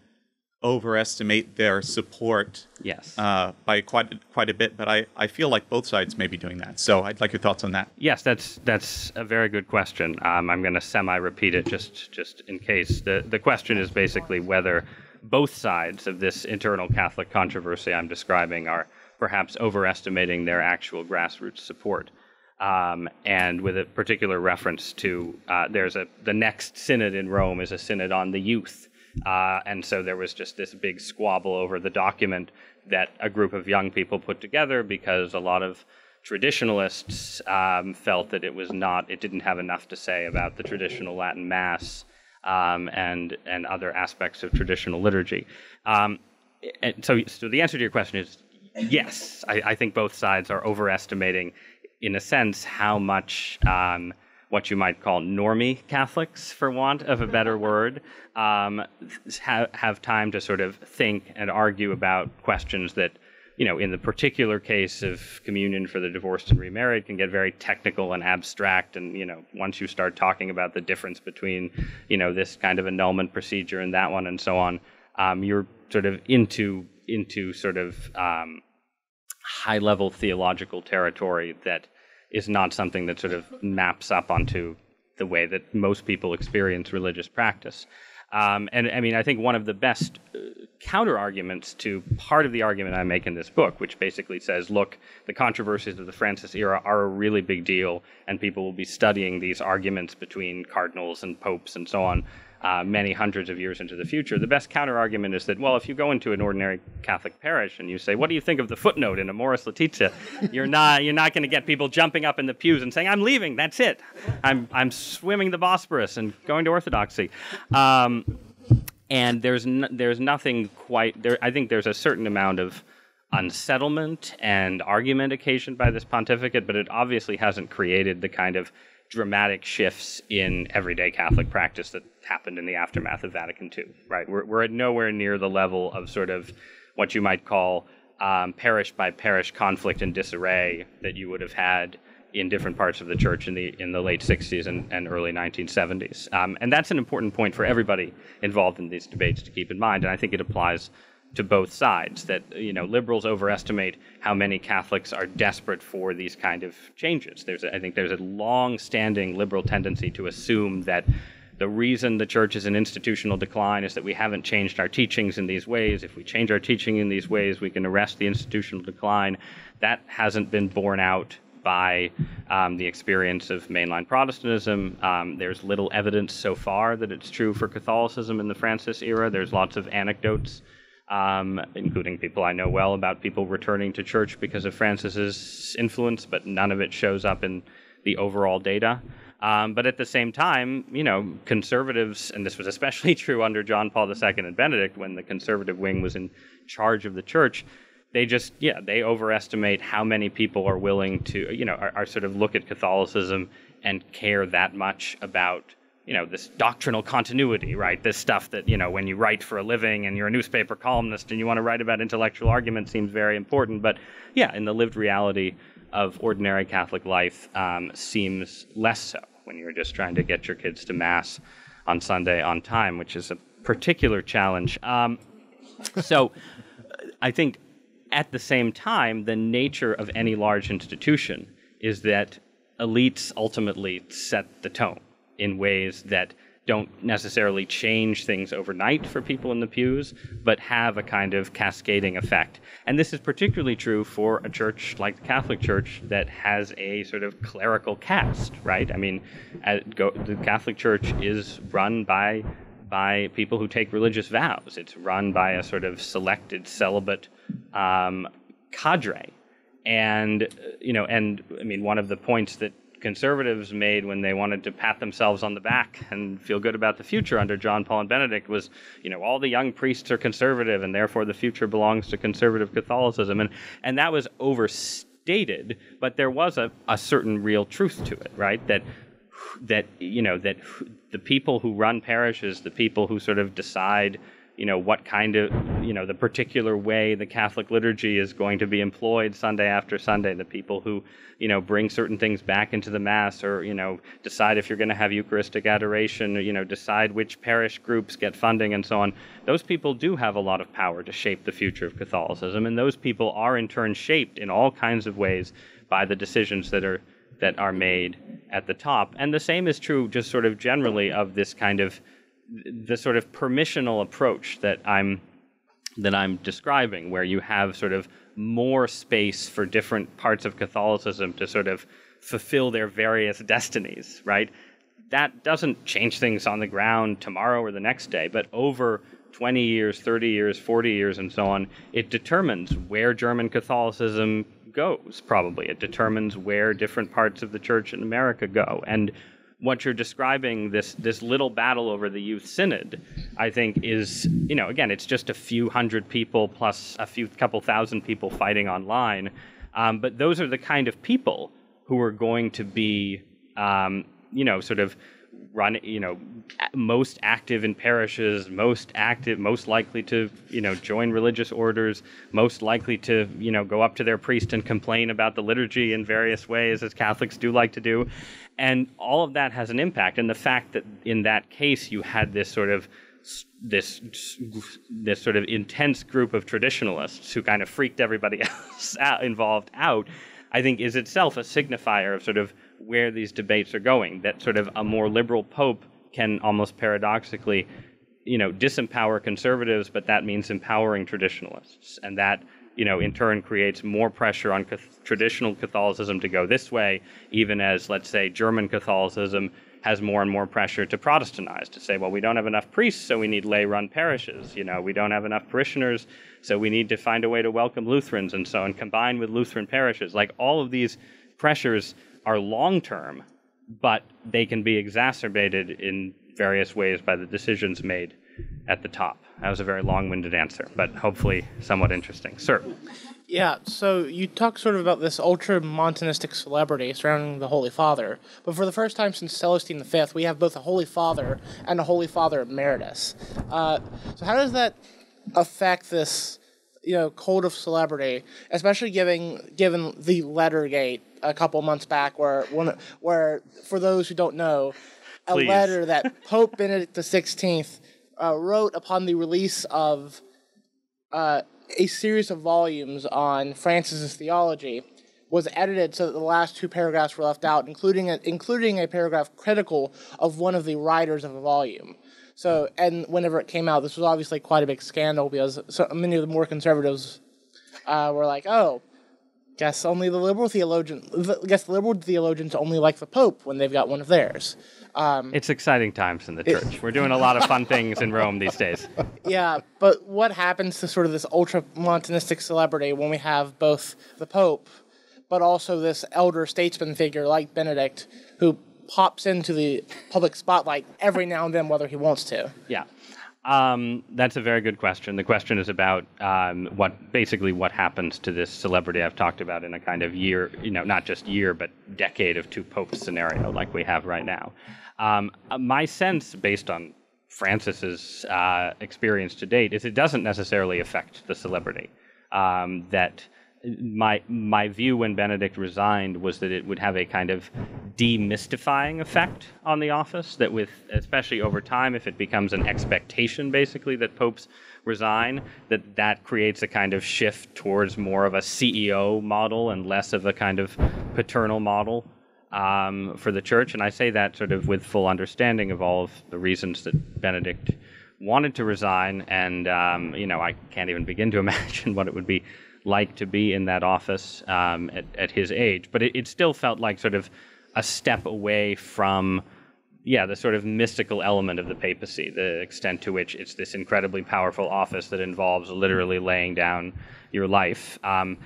S3: overestimate their support
S2: yes.
S3: Uh, by quite quite a bit, but I, I feel like both sides may be doing that. So I'd like your thoughts on that.
S2: Yes, that's that's a very good question. Um, I'm going to semi-repeat it just just in case. the The question is basically whether both sides of this internal Catholic controversy I'm describing are perhaps overestimating their actual grassroots support. Um, and with a particular reference to uh, there's a the next synod in Rome is a synod on the youth, uh, and so there was just this big squabble over the document that a group of young people put together because a lot of traditionalists um, felt that it was not, it didn't have enough to say about the traditional Latin Mass um, and and other aspects of traditional liturgy. Um, and so, so the answer to your question is yes. I, I, think both sides are overestimating, in a sense, how much um, what you might call normie Catholics, for want of a better word, um, have, have time to sort of think and argue about questions that, you know, in the particular case of communion for the divorced and remarried, can get very technical and abstract. And you know, once you start talking about the difference between, you know, this kind of annulment procedure and that one, and so on, um, you're sort of into into sort of um, high level theological territory that is not something that sort of maps up onto the way that most people experience religious practice. Um, and I mean, I think one of the best uh, counter arguments to part of the argument I make in this book, which basically says, look, the controversies of the Francis era are a really big deal, and people will be studying these arguments between cardinals and popes and so on uh, many hundreds of years into the future. The best counter argument is that, well, if you go into an ordinary Catholic parish and you say, "What do you think of the footnote in Amoris Laetitia?" you're not you're not going to get people jumping up in the pews and saying, "I'm leaving. That's it. I'm I'm swimming the Bosporus and going to Orthodoxy." Um, and there's there's nothing quite there. I think there's a certain amount of unsettlement and argument occasioned by this pontificate, but it obviously hasn't created the kind of dramatic shifts in everyday Catholic practice that happened in the aftermath of Vatican II, right? We're, we're at nowhere near the level of sort of what you might call um, parish by parish conflict and disarray that you would have had in different parts of the church in the in the late 60s and, and early 1970s. Um, and that's an important point for everybody involved in these debates to keep in mind. And I think it applies to both sides that you know liberals overestimate how many Catholics are desperate for these kind of changes. There's a, I think there's a long-standing liberal tendency to assume that the reason the church is in institutional decline is that we haven't changed our teachings in these ways. If we change our teaching in these ways, we can arrest the institutional decline. That hasn't been borne out by um, the experience of mainline Protestantism. Um, there's little evidence so far that it's true for Catholicism in the Francis era. There's lots of anecdotes, um, including people I know well, about people returning to church because of Francis's influence, but none of it shows up in the overall data. Um, but at the same time, you know, conservatives, and this was especially true under John Paul II and Benedict when the conservative wing was in charge of the church, they just, yeah, they overestimate how many people are willing to, you know, are, are sort of look at Catholicism and care that much about you know this doctrinal continuity right this stuff that you know when you write for a living and you're a newspaper columnist and you want to write about intellectual argument seems very important but yeah in the lived reality of ordinary catholic life um, seems less so when you're just trying to get your kids to mass on Sunday on time, which is a particular challenge. Um, so I think at the same time, the nature of any large institution is that elites ultimately set the tone in ways that don't necessarily change things overnight for people in the pews, but have a kind of cascading effect. And this is particularly true for a church like the Catholic Church that has a sort of clerical caste, right? I mean, go, the Catholic Church is run by by people who take religious vows. It's run by a sort of selected celibate um, cadre, and you know, and I mean, one of the points that conservatives made when they wanted to pat themselves on the back and feel good about the future under John Paul and Benedict was, you know, all the young priests are conservative and therefore the future belongs to conservative Catholicism. And, and that was overstated, but there was a, a certain real truth to it, right? That that you know that the people who run parishes, the people who sort of decide you know what kind of you know the particular way the Catholic liturgy is going to be employed Sunday after Sunday. The people who you know bring certain things back into the mass, or you know decide if you're going to have Eucharistic adoration, or, you know decide which parish groups get funding and so on. Those people do have a lot of power to shape the future of Catholicism, and those people are in turn shaped in all kinds of ways by the decisions that are that are made at the top. And the same is true just sort of generally of this kind of the sort of permissional approach that I'm that I'm describing, where you have sort of more space for different parts of Catholicism to sort of fulfill their various destinies, right? That doesn't change things on the ground tomorrow or the next day, but over 20 years, 30 years, 40 years, and so on, it determines where German Catholicism goes, probably. It determines where different parts of the church in America go. And what you're describing this this little battle over the youth synod i think is you know again it's just a few hundred people plus a few couple thousand people fighting online. Um, but those are the kind of people who are going to be um, you know sort of run you know most active in parishes most active most likely to you know join religious orders most likely to you know go up to their priest and complain about the liturgy in various ways as catholics do like to do. And all of that has an impact. And the fact that in that case you had this sort of this this sort of intense group of traditionalists who kind of freaked everybody else out, involved out i think is itself a signifier of sort of where these debates are going. That sort of a more liberal pope can almost paradoxically, you know, disempower conservatives, but that means empowering traditionalists, and that you know in turn creates more pressure on traditional Catholicism to go this way, even as let's say German Catholicism has more and more pressure to Protestantize, to say, well, we don't have enough priests, so we need lay run parishes. You know, we don't have enough parishioners, so we need to find a way to welcome Lutherans and so on, combine with Lutheran parishes. Like all of these pressures are long term, but they can be exacerbated in various ways by the decisions made at the top. That was a very long winded answer, but hopefully somewhat interesting. Sir.
S4: Yeah, so you talk sort of about this ultra Montanistic celebrity surrounding the Holy Father, but for the first time since Celestine V, we have both a Holy Father and a Holy Father Emeritus. Uh, so how does that affect this, you know, cult of celebrity, especially given given the Lettergate a couple months back where one where for those who don't know, a Please. letter that Pope Benedict XVI uh, wrote upon the release of uh, a series of volumes on Francis's theology was edited so that the last two paragraphs were left out, including a, including a paragraph critical of one of the writers of the volume. So, and whenever it came out, this was obviously quite a big scandal because so many of the more conservatives uh, were like, "Oh, guess only the liberal theologian, guess the liberal theologians only like the Pope when they've got one of theirs."
S2: Um, it's exciting times in the church. It, We're doing a lot of fun things in Rome these days.
S4: Yeah, but what happens to sort of this ultra Montanistic celebrity when we have both the Pope, but also this elder statesman figure like Benedict, who pops into the public spotlight every now and then, whether he wants to?
S2: Yeah. Um, that's a very good question. The question is about um, what basically what happens to this celebrity I've talked about in a kind of year, you know, not just year, but decade of two popes scenario like we have right now. Um, my sense, based on Francis's uh, experience to date, is it doesn't necessarily affect the celebrity. Um, that my my view when Benedict resigned was that it would have a kind of demystifying effect on the office. That with especially over time, if it becomes an expectation, basically that popes resign, that that creates a kind of shift towards more of a CEO model and less of a kind of paternal model um, for the church. And I say that sort of with full understanding of all of the reasons that Benedict wanted to resign. And um, you know, I can't even begin to imagine what it would be like to be in that office um, at, at, his age. But it, it, still felt like sort of a step away from, yeah, the sort of mystical element of the papacy, the extent to which it's this incredibly powerful office that involves literally laying down your life. Um,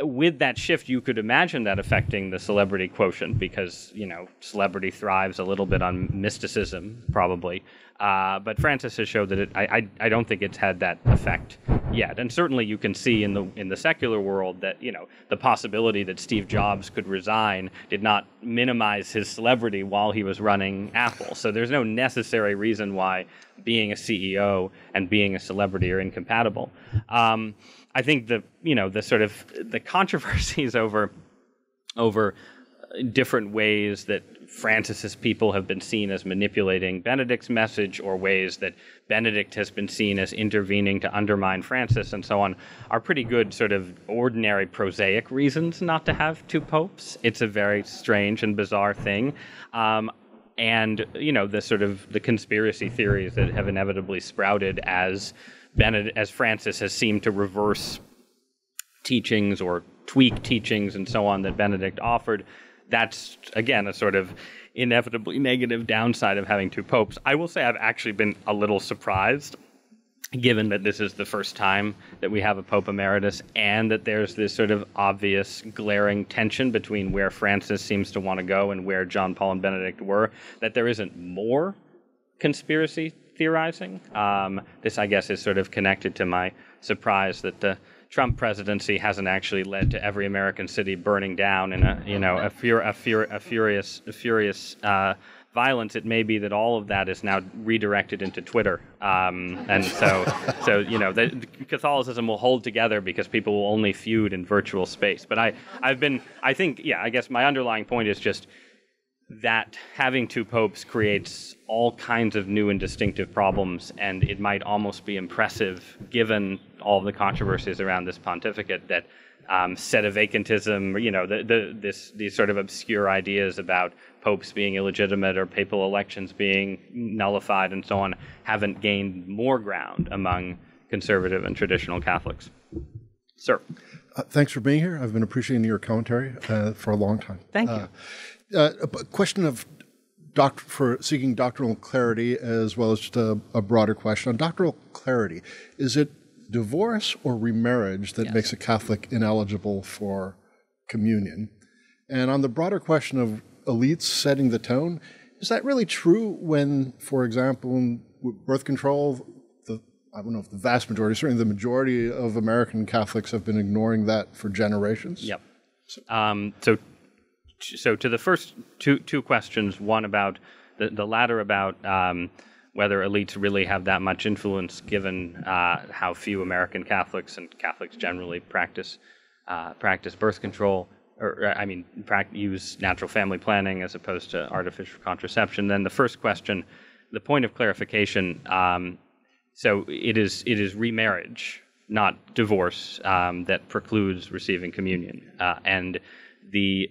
S2: with that shift, you could imagine that affecting the celebrity quotient because you know celebrity thrives a little bit on mysticism, probably. Uh, but Francis has showed that it, I, I, I don't think it's had that effect yet. And certainly, you can see in the in the secular world that you know the possibility that Steve Jobs could resign did not minimize his celebrity while he was running Apple. So there's no necessary reason why being a CEO and being a celebrity are incompatible. Um, I think the you know the sort of the controversies over over different ways that Francis's people have been seen as manipulating Benedict's message, or ways that Benedict has been seen as intervening to undermine Francis, and so on, are pretty good, sort of ordinary, prosaic reasons not to have two popes. It's a very strange and bizarre thing. Um, and you know the sort of the conspiracy theories that have inevitably sprouted as Benedict, as Francis has seemed to reverse teachings or tweak teachings and so on that Benedict offered. That's again a sort of inevitably negative downside of having two popes. I will say I've actually been a little surprised given that this is the first time that we have a Pope Emeritus and that there's this sort of obvious glaring tension between where Francis seems to want to go and where John Paul and Benedict were, that there isn't more conspiracy theorizing. Um, this, I guess, is sort of connected to my surprise that the Trump presidency hasn't actually led to every American city burning down in a you know a, fur- a, fur- a furious a furious uh, violence. It may be that all of that is now redirected into Twitter, um, and so so you know the, Catholicism will hold together because people will only feud in virtual space. But I I've been I think yeah I guess my underlying point is just that having two popes creates all kinds of new and distinctive problems, and it might almost be impressive, given all the controversies around this pontificate, that um, vacantism, you know, the, the, this, these sort of obscure ideas about popes being illegitimate or papal elections being nullified and so on, haven't gained more ground among conservative and traditional Catholics. Sir.
S5: Uh, thanks for being here. I've been appreciating your commentary uh, for a long time.
S2: Thank you. Uh,
S5: uh, a question of doct- for seeking doctrinal clarity as well as just a, a, broader question on doctrinal clarity. Is it divorce or remarriage that yes. makes a Catholic ineligible for communion? And on the broader question of elites setting the tone, is that really true when, for example, birth control, the I don't know if the vast majority, certainly the majority of American Catholics have been ignoring that for generations?
S2: Yep. So, um, so so to the first two two questions, one about the, the latter about um, whether elites really have that much influence, given uh, how few American Catholics and Catholics generally practice uh, practice birth control, or I mean, use natural family planning as opposed to artificial contraception. Then the first question, the point of clarification. Um, so it is it is remarriage, not divorce, um, that precludes receiving communion, uh, and the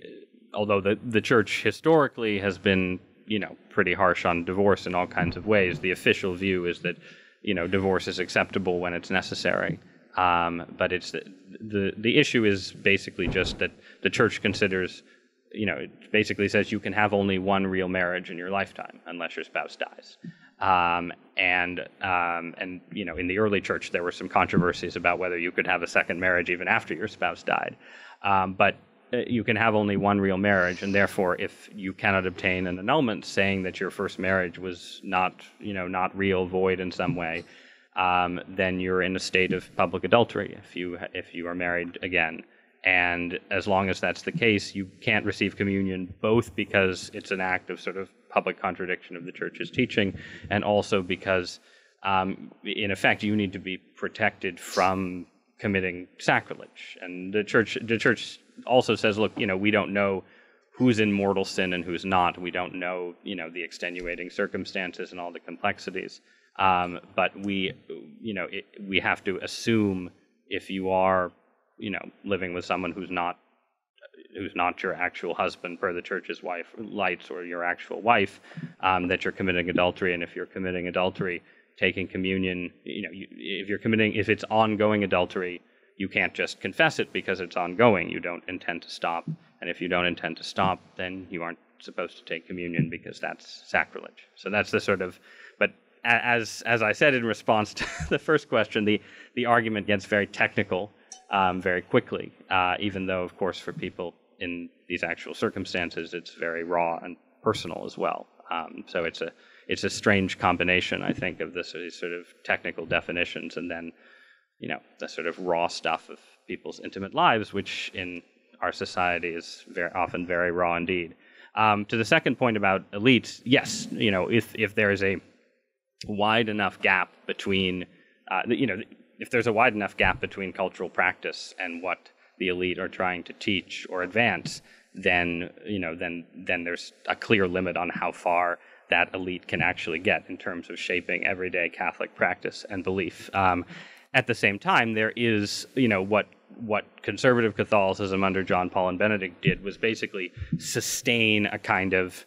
S2: although the the church historically has been you know pretty harsh on divorce in all kinds of ways, the official view is that you know divorce is acceptable when it's necessary. Um, but it's the, the the issue is basically just that the church considers you know, it basically says you can have only one real marriage in your lifetime unless your spouse dies. Um, and um, and you know, in the early church, there were some controversies about whether you could have a second marriage even after your spouse died. Um, but you can have only one real marriage, and therefore, if you cannot obtain an annulment saying that your first marriage was not, you know, not real, void in some way, um, then you're in a state of public adultery if you if you are married again. And as long as that's the case, you can't receive communion both because it's an act of sort of public contradiction of the church's teaching, and also because, um, in effect, you need to be protected from committing sacrilege. And the church, the church also says, look, you know, we don't know who's in mortal sin and who's not. We don't know, you know, the extenuating circumstances and all the complexities. Um, but we, you know, it, we have to assume if you are you know, living with someone who's not who's not your actual husband per the church's wife lights or your actual wife, um, that you're committing adultery. And if you're committing adultery, taking communion, you know, you, if you're committing, if it's ongoing adultery, you can't just confess it because it's ongoing. You don't intend to stop. And if you don't intend to stop, then you aren't supposed to take communion because that's sacrilege. So that's the sort of, but as as I said in response to the first question, the the argument gets very technical um, very quickly, uh, even though, of course, for people in these actual circumstances, it's very raw and personal as well. Um, so it's a it's a strange combination, I think, of this these sort of technical definitions and then, you know, the sort of raw stuff of people's intimate lives, which in our society is very often very raw indeed. Um, to the second point about elites, yes, you know, if if there is a wide enough gap between, uh, you know, if there's a wide enough gap between cultural practice and what the elite are trying to teach or advance, then you know then then there's a clear limit on how far that elite can actually get in terms of shaping everyday Catholic practice and belief. Um, at the same time, there is you know what what conservative Catholicism under John Paul and Benedict did was basically sustain a kind of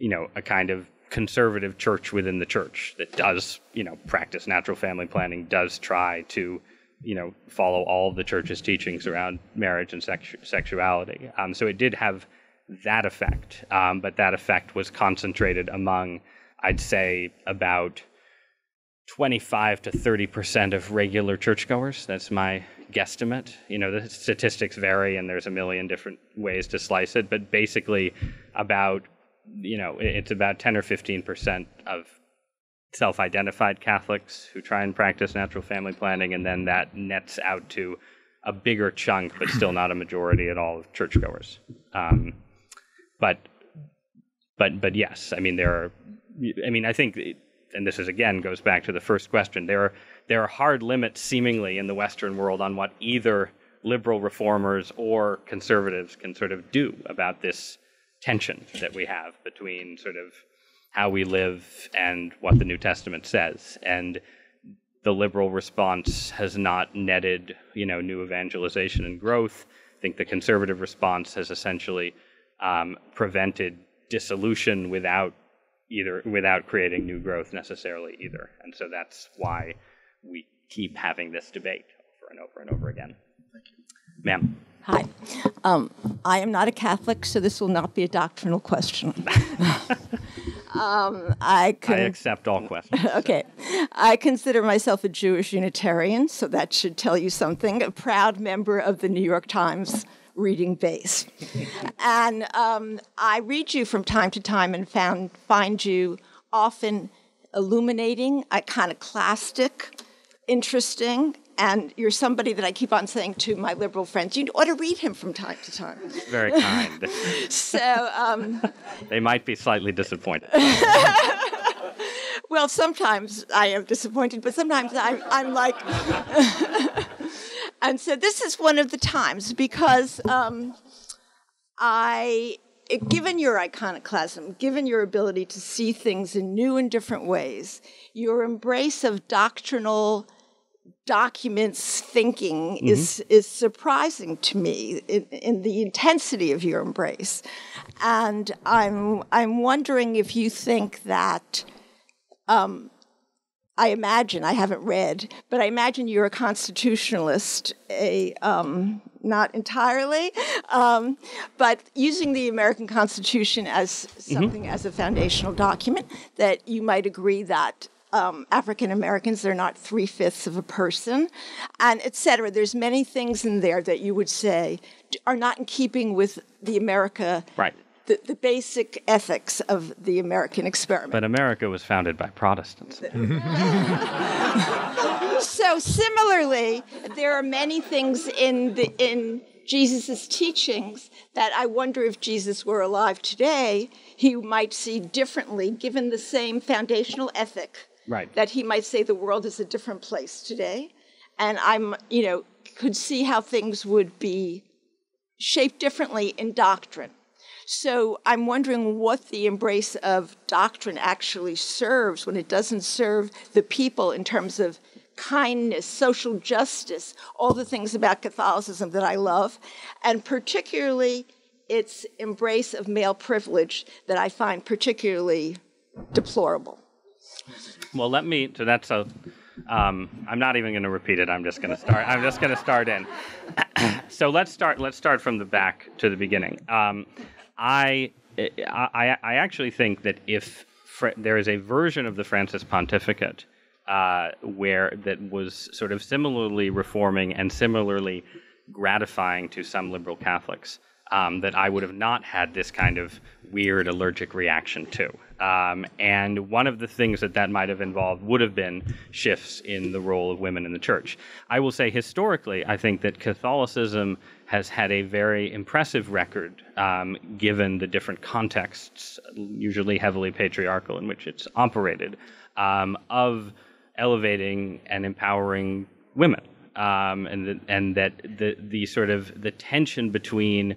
S2: you know a kind of conservative church within the church that does, you know, practice natural family planning, does try to, you know, follow all of the church's teachings around marriage and sexu- sexuality. Um, so it did have that effect, um, but that effect was concentrated among, I'd say, about 25 to 30 percent of regular churchgoers. That's my guesstimate. You know, the statistics vary, and there's a million different ways to slice it, but basically, about you know, it's about 10 or 15 percent of self identified Catholics who try and practice natural family planning, and then that nets out to a bigger chunk, but still not a majority at all of churchgoers. Um, but, but, but yes, I mean, there are, I mean, I think, and this is again goes back to the first question, there are, there are hard limits seemingly in the Western world on what either liberal reformers or conservatives can sort of do about this tension that we have between sort of how we live and what the New Testament says. And the liberal response has not netted, you know, new evangelization and growth. I think the conservative response has essentially um, prevented dissolution without either without creating new growth necessarily either. And so that's why we keep having this debate over and over and over again. Thank you, ma'am.
S6: Hi. Um, I am not a Catholic, so this will not be a doctrinal question.
S2: um, I, I accept all questions.
S6: okay. I consider myself a Jewish Unitarian, so that should tell you something. A proud member of the New York Times reading base. and um, I read you from time to time and found, find you often illuminating, iconoclastic, interesting, and you're somebody that I keep on saying to my liberal friends, you ought to read him from time to time.
S2: Very kind.
S6: so um,
S2: they might be slightly disappointed.
S6: well, sometimes I am disappointed, but sometimes I'm, I'm like. And so this is one of the times because um, I given your iconoclasm, given your ability to see things in new and different ways, your embrace of doctrinal documents thinking mm-hmm. is is surprising to me in, in, the intensity of your embrace, and I'm I'm wondering if you think that. Um, I imagine I haven't read, but I imagine you're a constitutionalist, a um, not entirely, um, but using the American Constitution as mm-hmm. something mm-hmm. as a foundational document, that you might agree that um, African Americans, they're not three fifths of a person, and et cetera. There's many things in there that you would say are not in keeping with the America.
S2: Right.
S6: The, the basic ethics of the American experiment.
S2: But America was founded by Protestants.
S6: so similarly, there are many things in the in Jesus' teachings that I wonder if Jesus were alive today, he might see differently given the same foundational ethic
S2: Right.
S6: That he might say the world is a different place today. And I'm, you know, could see how things would be shaped differently in doctrine. So I'm wondering what the embrace of doctrine actually serves when it doesn't serve the people in terms of kindness, social justice, all the things about Catholicism that I love, and particularly its embrace of male privilege that I find particularly deplorable.
S2: Well, let me. So that's a. Um, I'm not even going to repeat it. I'm just going to start. I'm just going to start in. so let's start. Let's start from the back to the beginning. Um, I, I, I actually think that if there is a version of the Francis Pontificate uh, where that was sort of similarly reforming and similarly gratifying to some liberal Catholics, um, that I would have not had this kind of weird allergic reaction to. Um, and one of the things that that might have involved would have been shifts in the role of women in the church. I will say historically, I think that Catholicism has had a very impressive record um, given the different contexts, usually heavily patriarchal, in which it's operated, um, of elevating and empowering women. Um, and, the, and that the, the sort of the tension between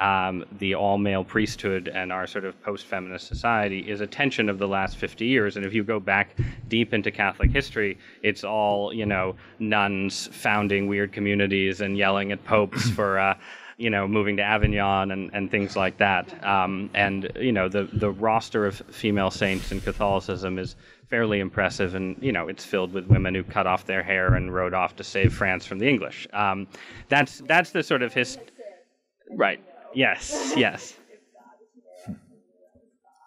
S2: um, the all male priesthood and our sort of post feminist society is a tension of the last 50 years. And if you go back deep into Catholic history, it's all, you know, nuns founding weird communities and yelling at popes for. Uh, you know, moving to Avignon and, and things like that. Um, and, you know, the, the roster of female saints in Catholicism is fairly impressive. And, you know, it's filled with women who cut off their hair and rode off to save France from the English. Um, that's, that's the sort of his. Right. Yes, yes.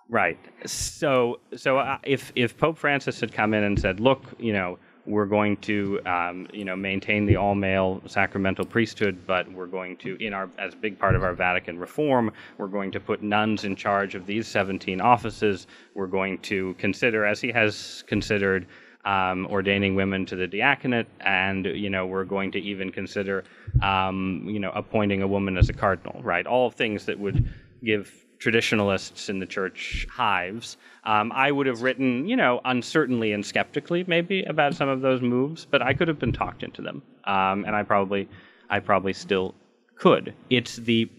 S2: Right. So, so uh, if if Pope Francis had come in and said, "Look, you know, we're going to, um, you know, maintain the all-male sacramental priesthood, but we're going to, in our as a big part of our Vatican reform, we're going to put nuns in charge of these 17 offices. We're going to consider, as he has considered, um, ordaining women to the diaconate, and you know we're going to even consider um, you know appointing a woman as a cardinal, right? All things that would give traditionalists in the church hives. Um, I would have written, you know, uncertainly and skeptically maybe about some of those moves, but I could have been talked into them, um, and I probably, I probably still could. It's the,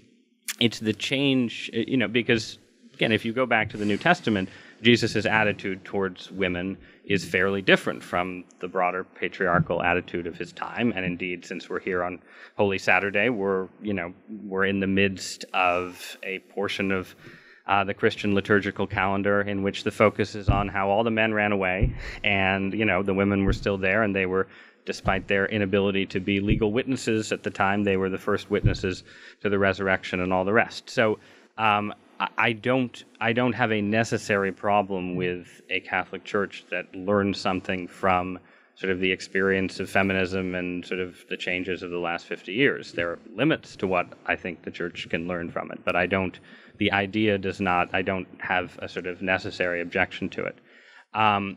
S2: it's the change, you know, because again, if you go back to the New Testament, Jesus' attitude towards women is fairly different from the broader patriarchal attitude of his time. And indeed, since we're here on Holy Saturday, we're you know we're in the midst of a portion of uh, the Christian liturgical calendar in which the focus is on how all the men ran away, and you know the women were still there, and they were. Despite their inability to be legal witnesses at the time, they were the first witnesses to the resurrection and all the rest. So um, I don't I don't have a necessary problem with a Catholic Church that learned something from sort of the experience of feminism and sort of the changes of the last 50 years. There are limits to what I think the church can learn from it, but I don't the idea does not I don't have a sort of necessary objection to it. Um,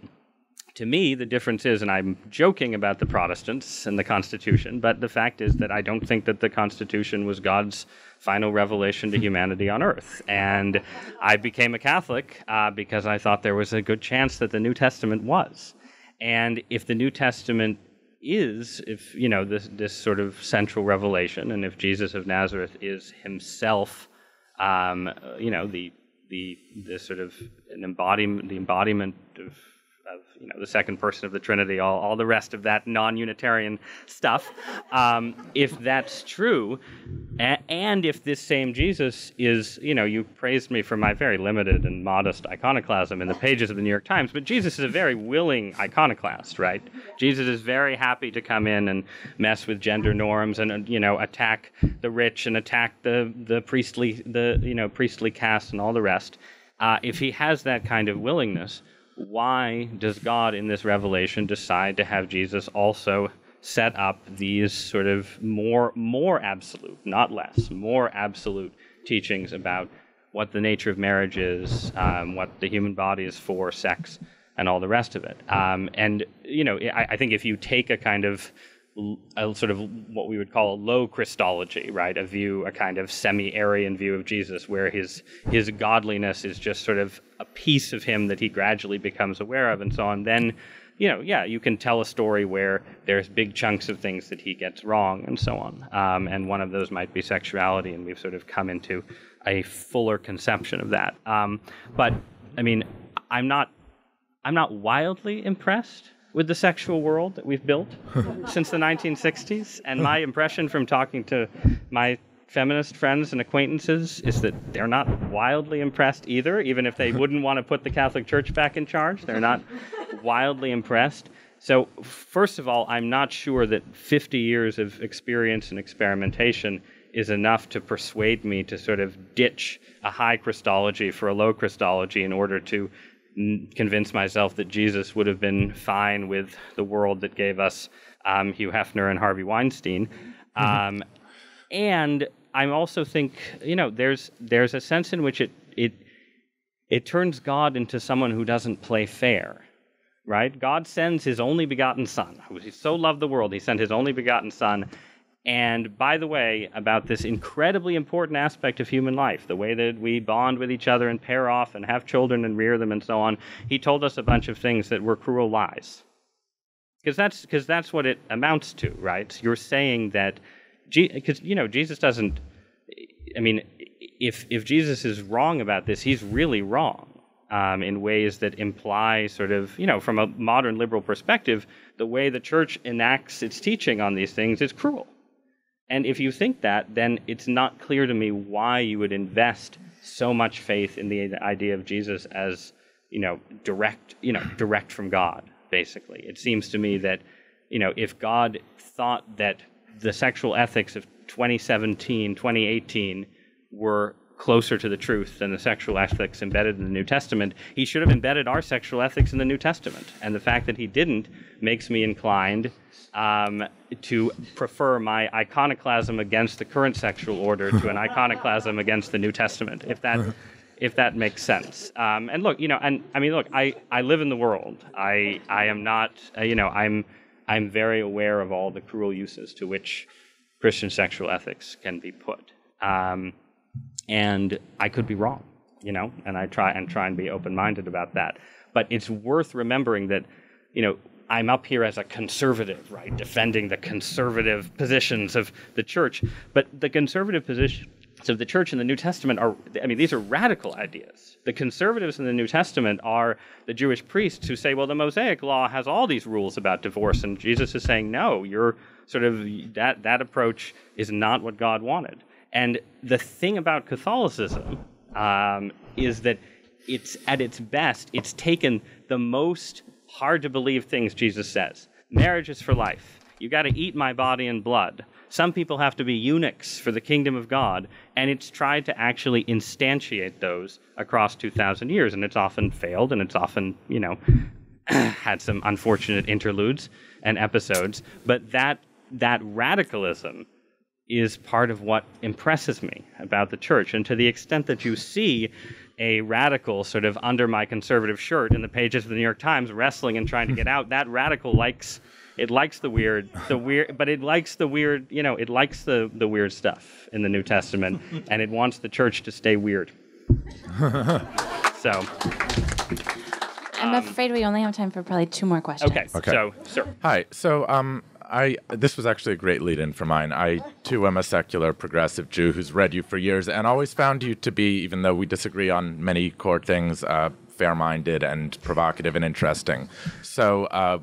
S2: to me, the difference is, and I'm joking about the Protestants and the Constitution, but the fact is that I don't think that the Constitution was God's final revelation to humanity on earth. And I became a Catholic uh, because I thought there was a good chance that the New Testament was. And if the New Testament is, if, you know, this, this sort of central revelation, and if Jesus of Nazareth is himself, um, you know, the, the, the sort of an embodiment, the embodiment of of you know the second person of the Trinity, all, all the rest of that non-Unitarian stuff. Um, if that's true, a- and if this same Jesus is, you know, you praised me for my very limited and modest iconoclasm in the pages of the New York Times, but Jesus is a very willing iconoclast, right? Jesus is very happy to come in and mess with gender norms and you know attack the rich and attack the the priestly the you know priestly caste and all the rest. Uh, if he has that kind of willingness, why does God in this revelation decide to have Jesus also set up these sort of more more absolute, not less, more absolute teachings about what the nature of marriage is, um, what the human body is for, sex, and all the rest of it. Um, and you know, I, I think if you take a kind of a sort of what we would call a low Christology, right? A view, a kind of semi-Arian view of Jesus, where his his godliness is just sort of a piece of him that he gradually becomes aware of, and so on. Then, you know, yeah, you can tell a story where there's big chunks of things that he gets wrong, and so on. Um, and one of those might be sexuality, and we've sort of come into a fuller conception of that. Um, but I mean, I'm not I'm not wildly impressed with the sexual world that we've built since the 1960s. And my impression from talking to my feminist friends and acquaintances is that they're not wildly impressed either, even if they wouldn't want to put the Catholic Church back in charge. They're not wildly impressed. So, first of all, I'm not sure that 50 years of experience and experimentation is enough to persuade me to sort of ditch a high Christology for a low Christology in order to convince myself that Jesus would have been fine with the world that gave us um, Hugh Hefner and Harvey Weinstein. Um, and I also think you know there's there's a sense in which it it it turns God into someone who doesn't play fair. Right? God sends his only begotten son, who he so loved the world, he sent his only begotten son, and by the way, about this incredibly important aspect of human life, the way that we bond with each other and pair off and have children and rear them and so on, he told us a bunch of things that were cruel lies. Because that's, cause that's what it amounts to, right? You're saying that, because, you know, Jesus doesn't, I mean, if, if Jesus is wrong about this, he's really wrong. Um, in ways that imply, sort of, you know, from a modern liberal perspective, the way the church enacts its teaching on these things is cruel. And if you think that, then it's not clear to me why you would invest so much faith in the idea of Jesus as, you know, direct, you know, direct from God, basically. It seems to me that, you know, if God thought that the sexual ethics of 2017, 2018 were closer to the truth than the sexual ethics embedded in the New Testament, he should have embedded our sexual ethics in the New Testament. And the fact that he didn't makes me inclined um, to prefer my iconoclasm against the current sexual order to an iconoclasm against the New Testament, if that if that makes sense. Um, and look, you know, and I mean, look, I, I live in the world. I I am not, uh, you know, I'm I'm very aware of all the cruel uses to which Christian sexual ethics can be put. Um, and I could be wrong, you know, and I try and try and be open-minded about that. But it's worth remembering that, you know, I'm up here as a conservative, right, defending the conservative positions of the church. But the conservative positions of the church in the New Testament are, I mean, these are radical ideas. The conservatives in the New Testament are the Jewish priests who say, well, the Mosaic law has all these rules about divorce. And Jesus is saying, no, you're sort of, that, that approach is not what God wanted. And the thing about Catholicism um, is that it's at its best, it's taken the most hard to believe things Jesus says. Marriage is for life. You've got to eat my body and blood. Some people have to be eunuchs for the kingdom of God, and it's tried to actually instantiate those across 2,000 years, and it's often failed, and it's often, you know, had some unfortunate interludes and episodes. But that that radicalism is part of what impresses me about the church. And to the extent that you see a radical sort of under my conservative shirt in the pages of the New York Times wrestling and trying to get out, that radical likes it likes the weird, the weird, but it likes the weird, you know, it likes the the weird stuff in the New Testament, and it wants the church to stay weird. so.
S1: I'm afraid we only have time for probably two more questions.
S2: Okay.
S7: Okay.
S2: So, sir.
S7: Hi. So, um, I this was actually a great lead-in for mine. I too am a secular progressive Jew who's read you for years and always found you to be, even though we disagree on many core things, uh, fair-minded and provocative and interesting. So. Uh,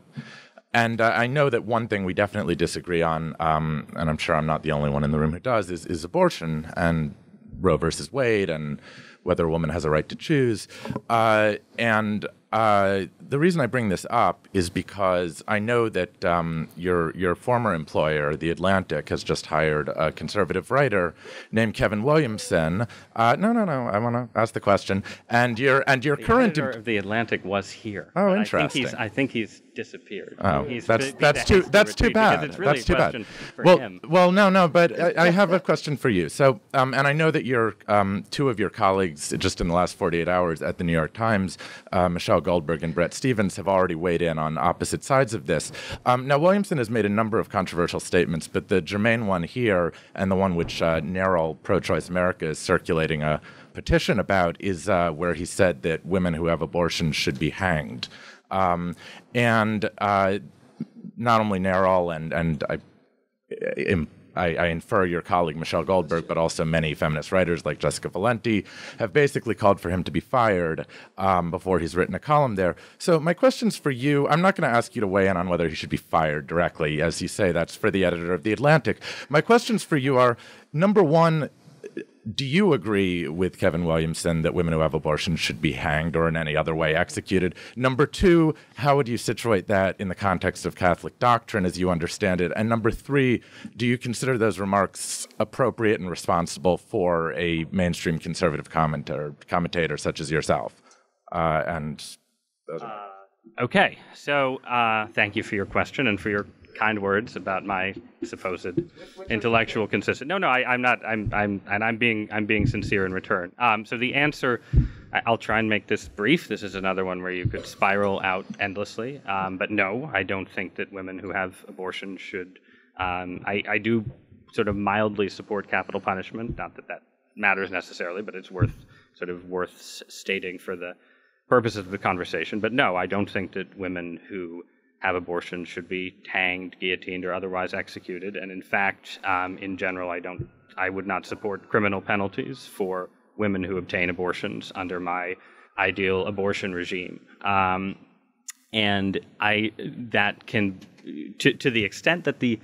S7: and uh, I know that one thing we definitely disagree on, um, and I'm sure I'm not the only one in the room who does, is, is abortion and Roe versus Wade and whether a woman has a right to choose. Uh, and uh, the reason I bring this up is because I know that um, your your former employer, The Atlantic, has just hired a conservative writer named Kevin Williamson. Uh, no, no, no. I want to ask the question. And your and your
S2: the
S7: current
S2: editor of The Atlantic was here.
S7: Oh, interesting.
S2: I think he's, I think he's disappeared.
S7: Oh,
S2: he's
S7: that's that's too that's too bad.
S2: Really
S7: that's too bad. Well,
S2: him.
S7: well, no, no, but I, I have a question for you. So, um, and I know that your um, two of your colleagues just in the last 48 hours at the New York Times, uh, Michelle Goldberg and Bret Stephens, have already weighed in on opposite sides of this. Um, now, Williamson has made a number of controversial statements, but the germane one here and the one which uh, NARAL Pro-Choice America is circulating a petition about is uh, where he said that women who have abortions should be hanged. Um, and uh, not only NARAL and and I, I, I infer your colleague Michelle Goldberg, but also many feminist writers like Jessica Valenti have basically called for him to be fired um, before he's written a column there. So my question's for you. I'm not going to ask you to weigh in on whether he should be fired directly, as you say. That's for the editor of the Atlantic. My questions for you are: number one, do you agree with Kevin Williamson that women who have abortions should be hanged or in any other way executed? Number two, how would you situate that in the context of Catholic doctrine as you understand it? And number three, do you consider those remarks appropriate and responsible for a mainstream conservative commentator, commentator such as yourself? Uh, and those are
S2: Okay, so uh, thank you for your question and for your kind words about my supposed intellectual consistency. No, no, I, I'm not. I'm, I'm, and I'm being, I'm being sincere in return. Um, so the answer, I'll try and make this brief. This is another one where you could spiral out endlessly. Um, but no, I don't think that women who have abortion should. Um, I, I do sort of mildly support capital punishment. Not that that matters necessarily, but it's worth sort of worth stating for the purposes of the conversation. But no, I don't think that women who have abortion should be hanged, guillotined, or otherwise executed. And in fact, um, in general, I don't. I would not support criminal penalties for women who obtain abortions under my ideal abortion regime. Um, and I that can to to the extent that the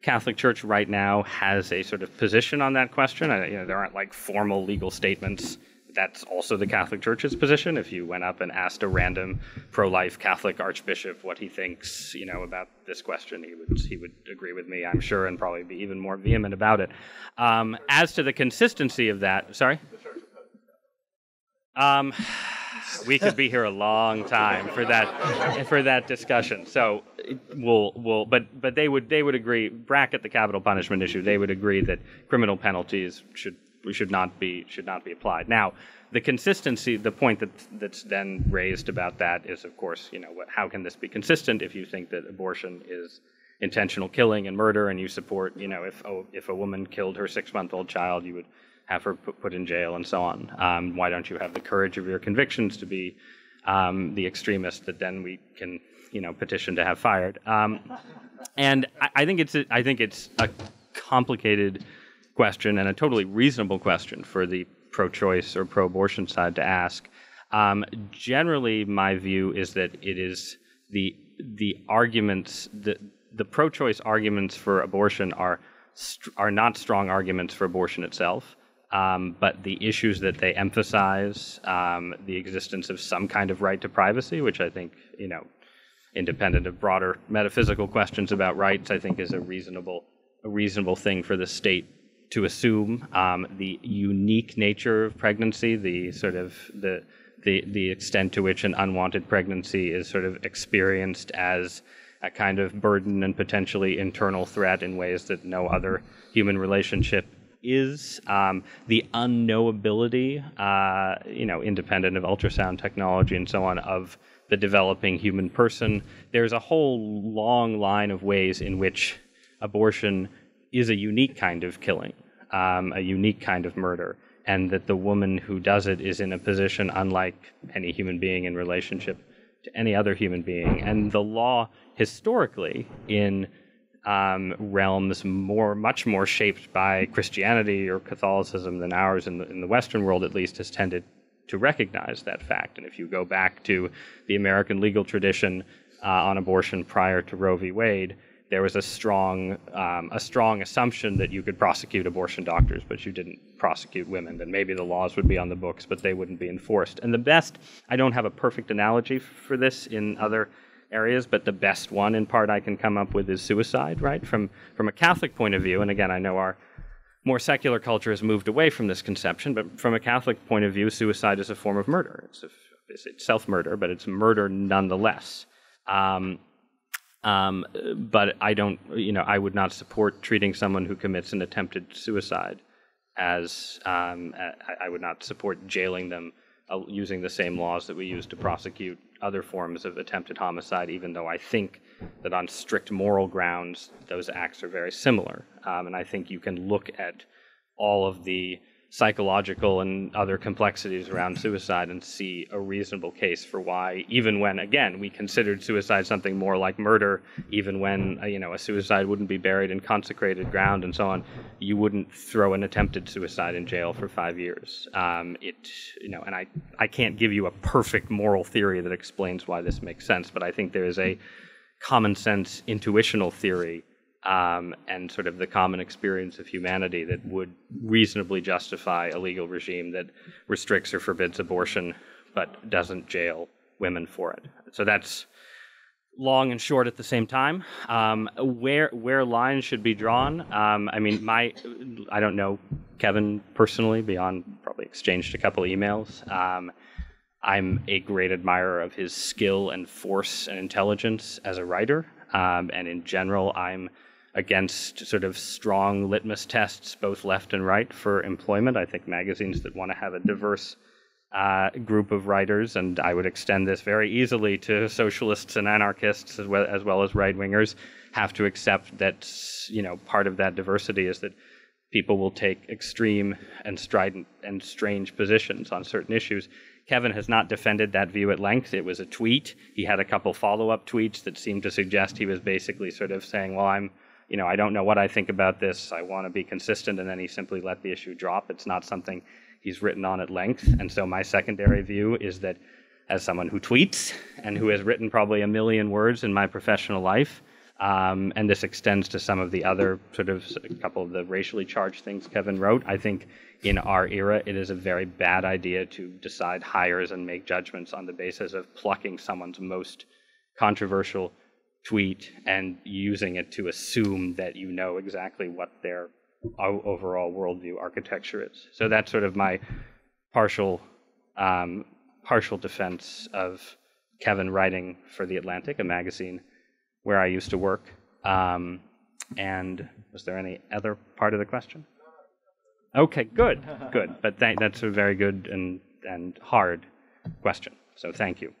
S2: Catholic Church right now has a sort of position on that question. I, you know, there aren't like formal legal statements. That's also the Catholic Church's position. If you went up and asked a random pro-life Catholic archbishop what he thinks, you know, about this question, he would he would agree with me, I'm sure, and probably be even more vehement about it. Um, as to the consistency of that, sorry. Um, we could be here a long time for that for that discussion. So we'll we'll but but they would they would agree bracket the capital punishment issue. They would agree that criminal penalties should should not be should not be applied. Now, the consistency, the point that that's then raised about that is, of course, you know, what, how can this be consistent if you think that abortion is intentional killing and murder, and you support, you know, if oh, if a woman killed her six month old child, you would have her put, put in jail and so on. Um, why don't you have the courage of your convictions to be um, the extremist that then we can, you know, petition to have fired? Um, and I, I think it's a, I think it's a complicated question and a totally reasonable question for the pro-choice or pro-abortion side to ask. Um, generally, my view is that it is the the arguments the the pro-choice arguments for abortion are st- are not strong arguments for abortion itself. Um, but the issues that they emphasize, um, the existence of some kind of right to privacy, which I think, you know, independent of broader metaphysical questions about rights, I think is a reasonable, a reasonable thing for the state to assume. Um, the unique nature of pregnancy, the sort of the the the extent to which an unwanted pregnancy is sort of experienced as a kind of burden and potentially internal threat in ways that no other human relationship is um, the unknowability, uh, you know, independent of ultrasound technology and so on, of the developing human person. There's a whole long line of ways in which abortion is a unique kind of killing, um, a unique kind of murder, and that the woman who does it is in a position unlike any human being in relationship to any other human being. And the law, historically, in um, realms more, much more shaped by Christianity or Catholicism than ours in the, in the Western world, at least, has tended to recognize that fact. And if you go back to the American legal tradition uh, on abortion prior to Roe v. Wade, there was a strong um, a strong assumption that you could prosecute abortion doctors, but you didn't prosecute women. Then maybe the laws would be on the books, but they wouldn't be enforced. And the best, I don't have a perfect analogy for this in other areas, but the best one in part I can come up with is suicide, right? From from a Catholic point of view, and again, I know our more secular culture has moved away from this conception, but from a Catholic point of view, suicide is a form of murder. It's, it's self murder, but it's murder nonetheless. Um, um, but I don't, you know, I would not support treating someone who commits an attempted suicide as um, I, would not support jailing them uh, using the same laws that we use to prosecute other forms of attempted homicide, even though I think that on strict moral grounds, those acts are very similar. Um, and I think you can look at all of the psychological and other complexities around suicide and see a reasonable case for why, even when, again, we considered suicide something more like murder, even when, uh, you know, a suicide wouldn't be buried in consecrated ground and so on, you wouldn't throw an attempted suicide in jail for five years. Um, it, you know, and I, I can't give you a perfect moral theory that explains why this makes sense, but I think there is a common sense intuitional theory um, and sort of the common experience of humanity that would reasonably justify a legal regime that restricts or forbids abortion but doesn't jail women for it. So that's long and short at the same time. Um, where where lines should be drawn? Um, I mean, my I don't know Kevin personally beyond probably exchanged a couple emails. Um, I'm a great admirer of his skill and force and intelligence as a writer, um, and in general, I'm against sort of strong litmus tests, both left and right, for employment. I think magazines that want to have a diverse uh, group of writers, and I would extend this very easily to socialists and anarchists as well as, well as right wingers, have to accept that you know part of that diversity is that people will take extreme and strident and strange positions on certain issues. Kevin has not defended that view at length. It was a tweet. He had a couple follow up tweets that seemed to suggest he was basically sort of saying, Well, I'm you know, I don't know what I think about this. I want to be consistent, and then he simply let the issue drop. It's not something he's written on at length. And so my secondary view is that as someone who tweets and who has written probably a million words in my professional life, um, and this extends to some of the other sort of a couple of the racially charged things Kevin wrote. I think in our era, it is a very bad idea to decide hires and make judgments on the basis of plucking someone's most controversial tweet and using it to assume that you know exactly what their overall worldview architecture is. So that's sort of my partial um, partial defense of Kevin writing for the Atlantic, a magazine where I used to work. Um, and was there any other part of the question? Okay, good, good. But th- that's a very good and and hard question. So thank you.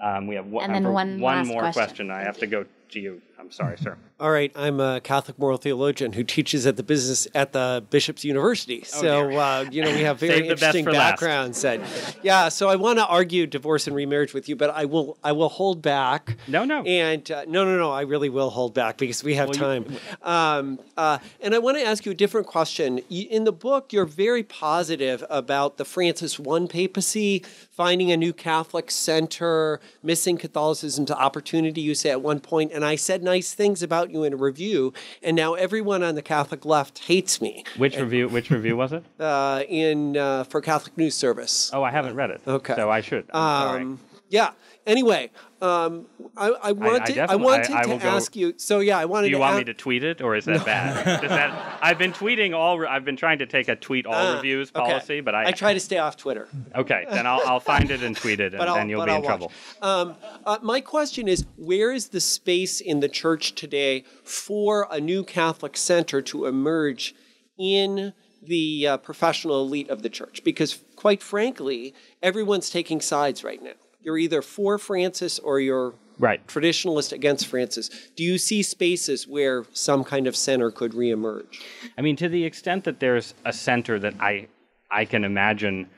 S2: Um, we have one,
S1: and then one,
S2: one more
S1: question.
S2: question. I have to go to you. I'm sorry, sir.
S8: All right, I'm a Catholic moral theologian who teaches at the business at the Bishop's University. Oh, so uh, you know we have very interesting backgrounds. And, yeah, so I want to argue divorce and remarriage with you, but I will I will hold back.
S2: No, no,
S8: and uh, no, no, no. I really will hold back because we have well, time. You, um, uh, and I want to ask you a different question. In the book, you're very positive about the Francis I papacy, finding a new Catholic center, missing Catholicism to opportunity. You say at one point, and I said nice things about you in a review, and now everyone on the Catholic left hates me.
S2: Which
S8: and,
S2: review? Which review was it?
S8: Uh, in uh, for Catholic News Service.
S2: Oh, I haven't read it.
S8: Okay,
S2: so I should. Um,
S8: yeah. Anyway, um, I, I wanted, I, I, I wanted to ask you. So yeah, I wanted.
S2: Do you
S8: to
S2: want
S8: ask,
S2: me to tweet it, or is that bad? that, I've been tweeting all. I've been trying to take a tweet all uh, reviews policy,
S8: okay.
S2: but I.
S8: I try to stay off Twitter.
S2: Okay, then I'll, I'll find it and tweet it, and then you'll be
S8: I'll
S2: in trouble.
S8: Um, uh, my question is, where is the space in the church today for a new Catholic center to emerge in? the uh, professional elite of the church because, quite frankly, everyone's taking sides right now. You're either for Francis or you're
S2: right.
S8: traditionalist against Francis. Do you see spaces where some kind of center could reemerge?
S2: I mean, to the extent that there's a center that I I can imagine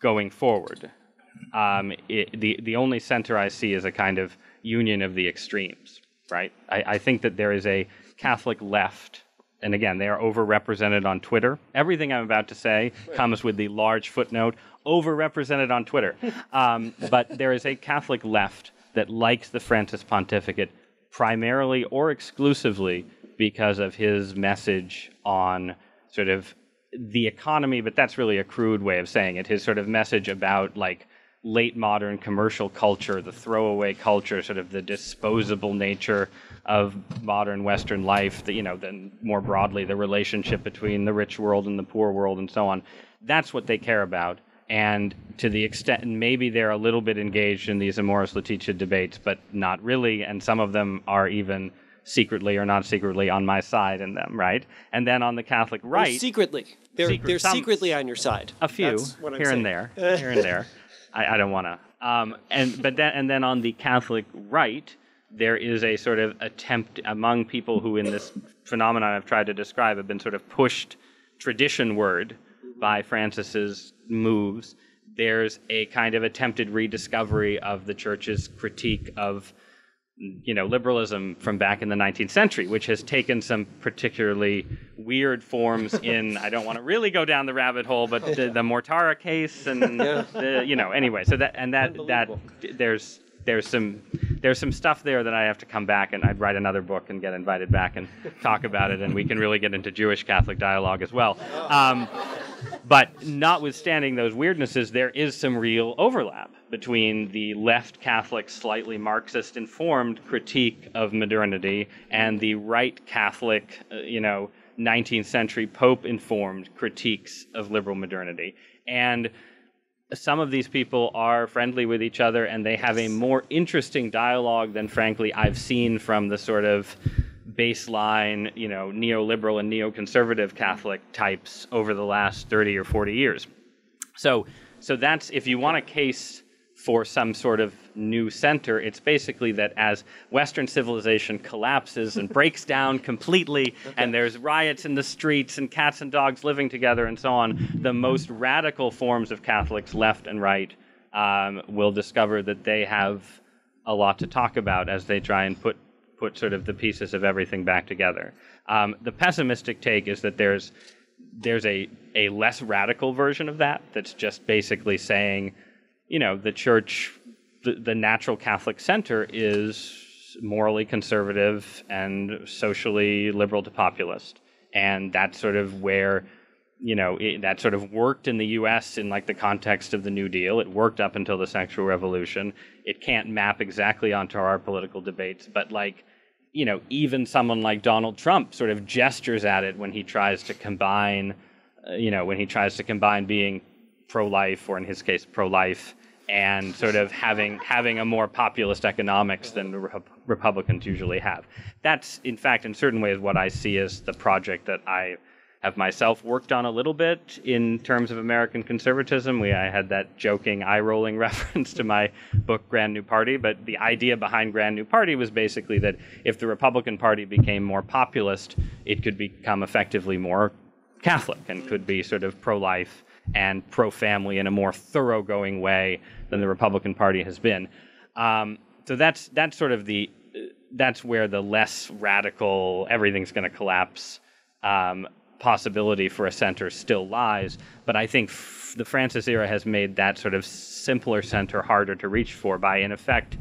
S2: going forward, um, it, the the only center I see is a kind of union of the extremes. Right. I, I think that there is a Catholic left and again, they are overrepresented on Twitter. Everything I'm about to say comes with the large footnote overrepresented on Twitter. Um, but there is a Catholic left that likes the Francis pontificate primarily or exclusively because of his message on sort of the economy, but that's really a crude way of saying it. His sort of message about like late modern commercial culture, the throwaway culture, sort of the disposable nature of modern Western life, the, you know, then more broadly, the relationship between the rich world and the poor world and so on. That's what they care about. And to the extent, maybe they're a little bit engaged in these Amoris Laetitia debates, but not really. And some of them are even secretly or not secretly on my side in them, right? And then on the Catholic right,
S8: well, secretly, they're Secret, they're some, secretly on your side.
S2: A few here and there, here and there. I, I don't want to. Um, and but then and then on the Catholic right, there is a sort of attempt among people who, in this phenomenon I've tried to describe, have been sort of pushed traditionward by Francis's moves. There's a kind of attempted rediscovery of the church's critique of you know liberalism from back in the 19th century, which has taken some particularly weird forms in. I don't want to really go down the rabbit hole, but the, the Mortara case and yeah. the, you know anyway. So that and that that there's there's some there's some stuff there that I have to come back and I'd write another book and get invited back and talk about it, and we can really get into Jewish Catholic dialogue as well. Um, but notwithstanding those weirdnesses, there is some real overlap between the left Catholic, slightly Marxist informed critique of modernity and the right Catholic, uh, you know, 19th century Pope informed critiques of liberal modernity. And some of these people are friendly with each other and they have a more interesting dialogue than, frankly, I've seen from the sort of baseline, you know, neoliberal and neoconservative Catholic types over the last 30 or 40 years. So, so that's if you want a case for some sort of new center. It's basically that as Western civilization collapses and breaks down completely, okay. and there's riots in the streets and cats and dogs living together and so on, the most radical forms of Catholics, left and right, um, will discover that they have a lot to talk about as they try and put put sort of the pieces of everything back together. Um, the pessimistic take is that there's there's a, a less radical version of that that's just basically saying you know, the church, the, the natural Catholic center is morally conservative and socially liberal to populist. And that's sort of where, you know, it, that sort of worked in the US in like the context of the New Deal. It worked up until the sexual revolution. It can't map exactly onto our political debates, but like, you know, even someone like Donald Trump sort of gestures at it when he tries to combine, uh, you know, when he tries to combine being pro life, or in his case, pro life, and sort of having having a more populist economics than the Republicans usually have. That's, in fact, in certain ways, what I see as the project that I have myself worked on a little bit in terms of American conservatism. We I had that joking eye rolling reference to my book Grand New Party, but the idea behind Grand New Party was basically that if the Republican Party became more populist, it could become effectively more Catholic and could be sort of pro life and pro family in a more thoroughgoing way than the Republican Party has been. Um, so that's that's sort of the that's where the less radical everything's going to collapse um, possibility for a center still lies. But I think f- the Francis era has made that sort of simpler center harder to reach for by, in effect,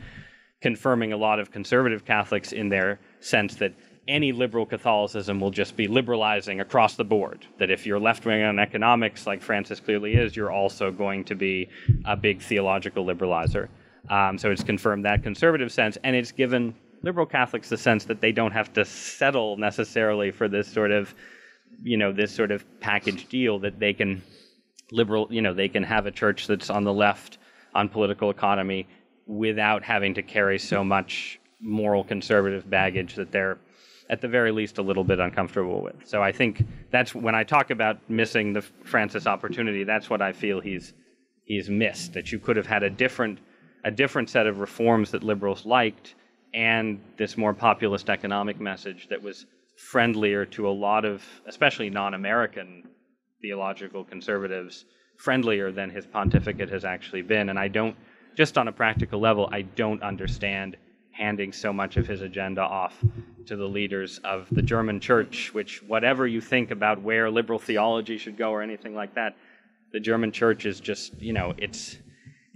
S2: confirming a lot of conservative Catholics in their sense that any liberal Catholicism will just be liberalizing across the board. That if you're left wing on economics, like Francis clearly is, you're also going to be a big theological liberalizer. Um, so it's confirmed that conservative sense, and it's given liberal Catholics the sense that they don't have to settle necessarily for this sort of, you know, this sort of package deal. That they can liberal, you know, they can have a church that's on the left on political economy without having to carry so much moral conservative baggage that they're at the very least a little bit uncomfortable with. So I think that's when I talk about missing the Francis opportunity. That's what I feel he's he's missed. That you could have had a different a different set of reforms that liberals liked, and this more populist economic message that was friendlier to a lot of, especially non-American theological conservatives, friendlier than his pontificate has actually been. And I don't, just on a practical level, I don't understand handing so much of his agenda off to the leaders of the German church, which, whatever you think about where liberal theology should go or anything like that, the German church is just, you know, it's.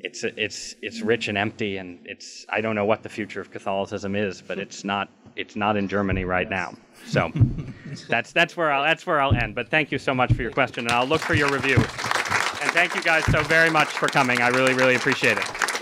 S2: It's, it's, it's rich and empty, and it's I don't know what the future of Catholicism is, but it's not it's not in Germany right now. So that's that's where I'll that's where I'll end. But thank you so much for your question, and I'll look for your review. And thank you guys so very much for coming. I really really appreciate it.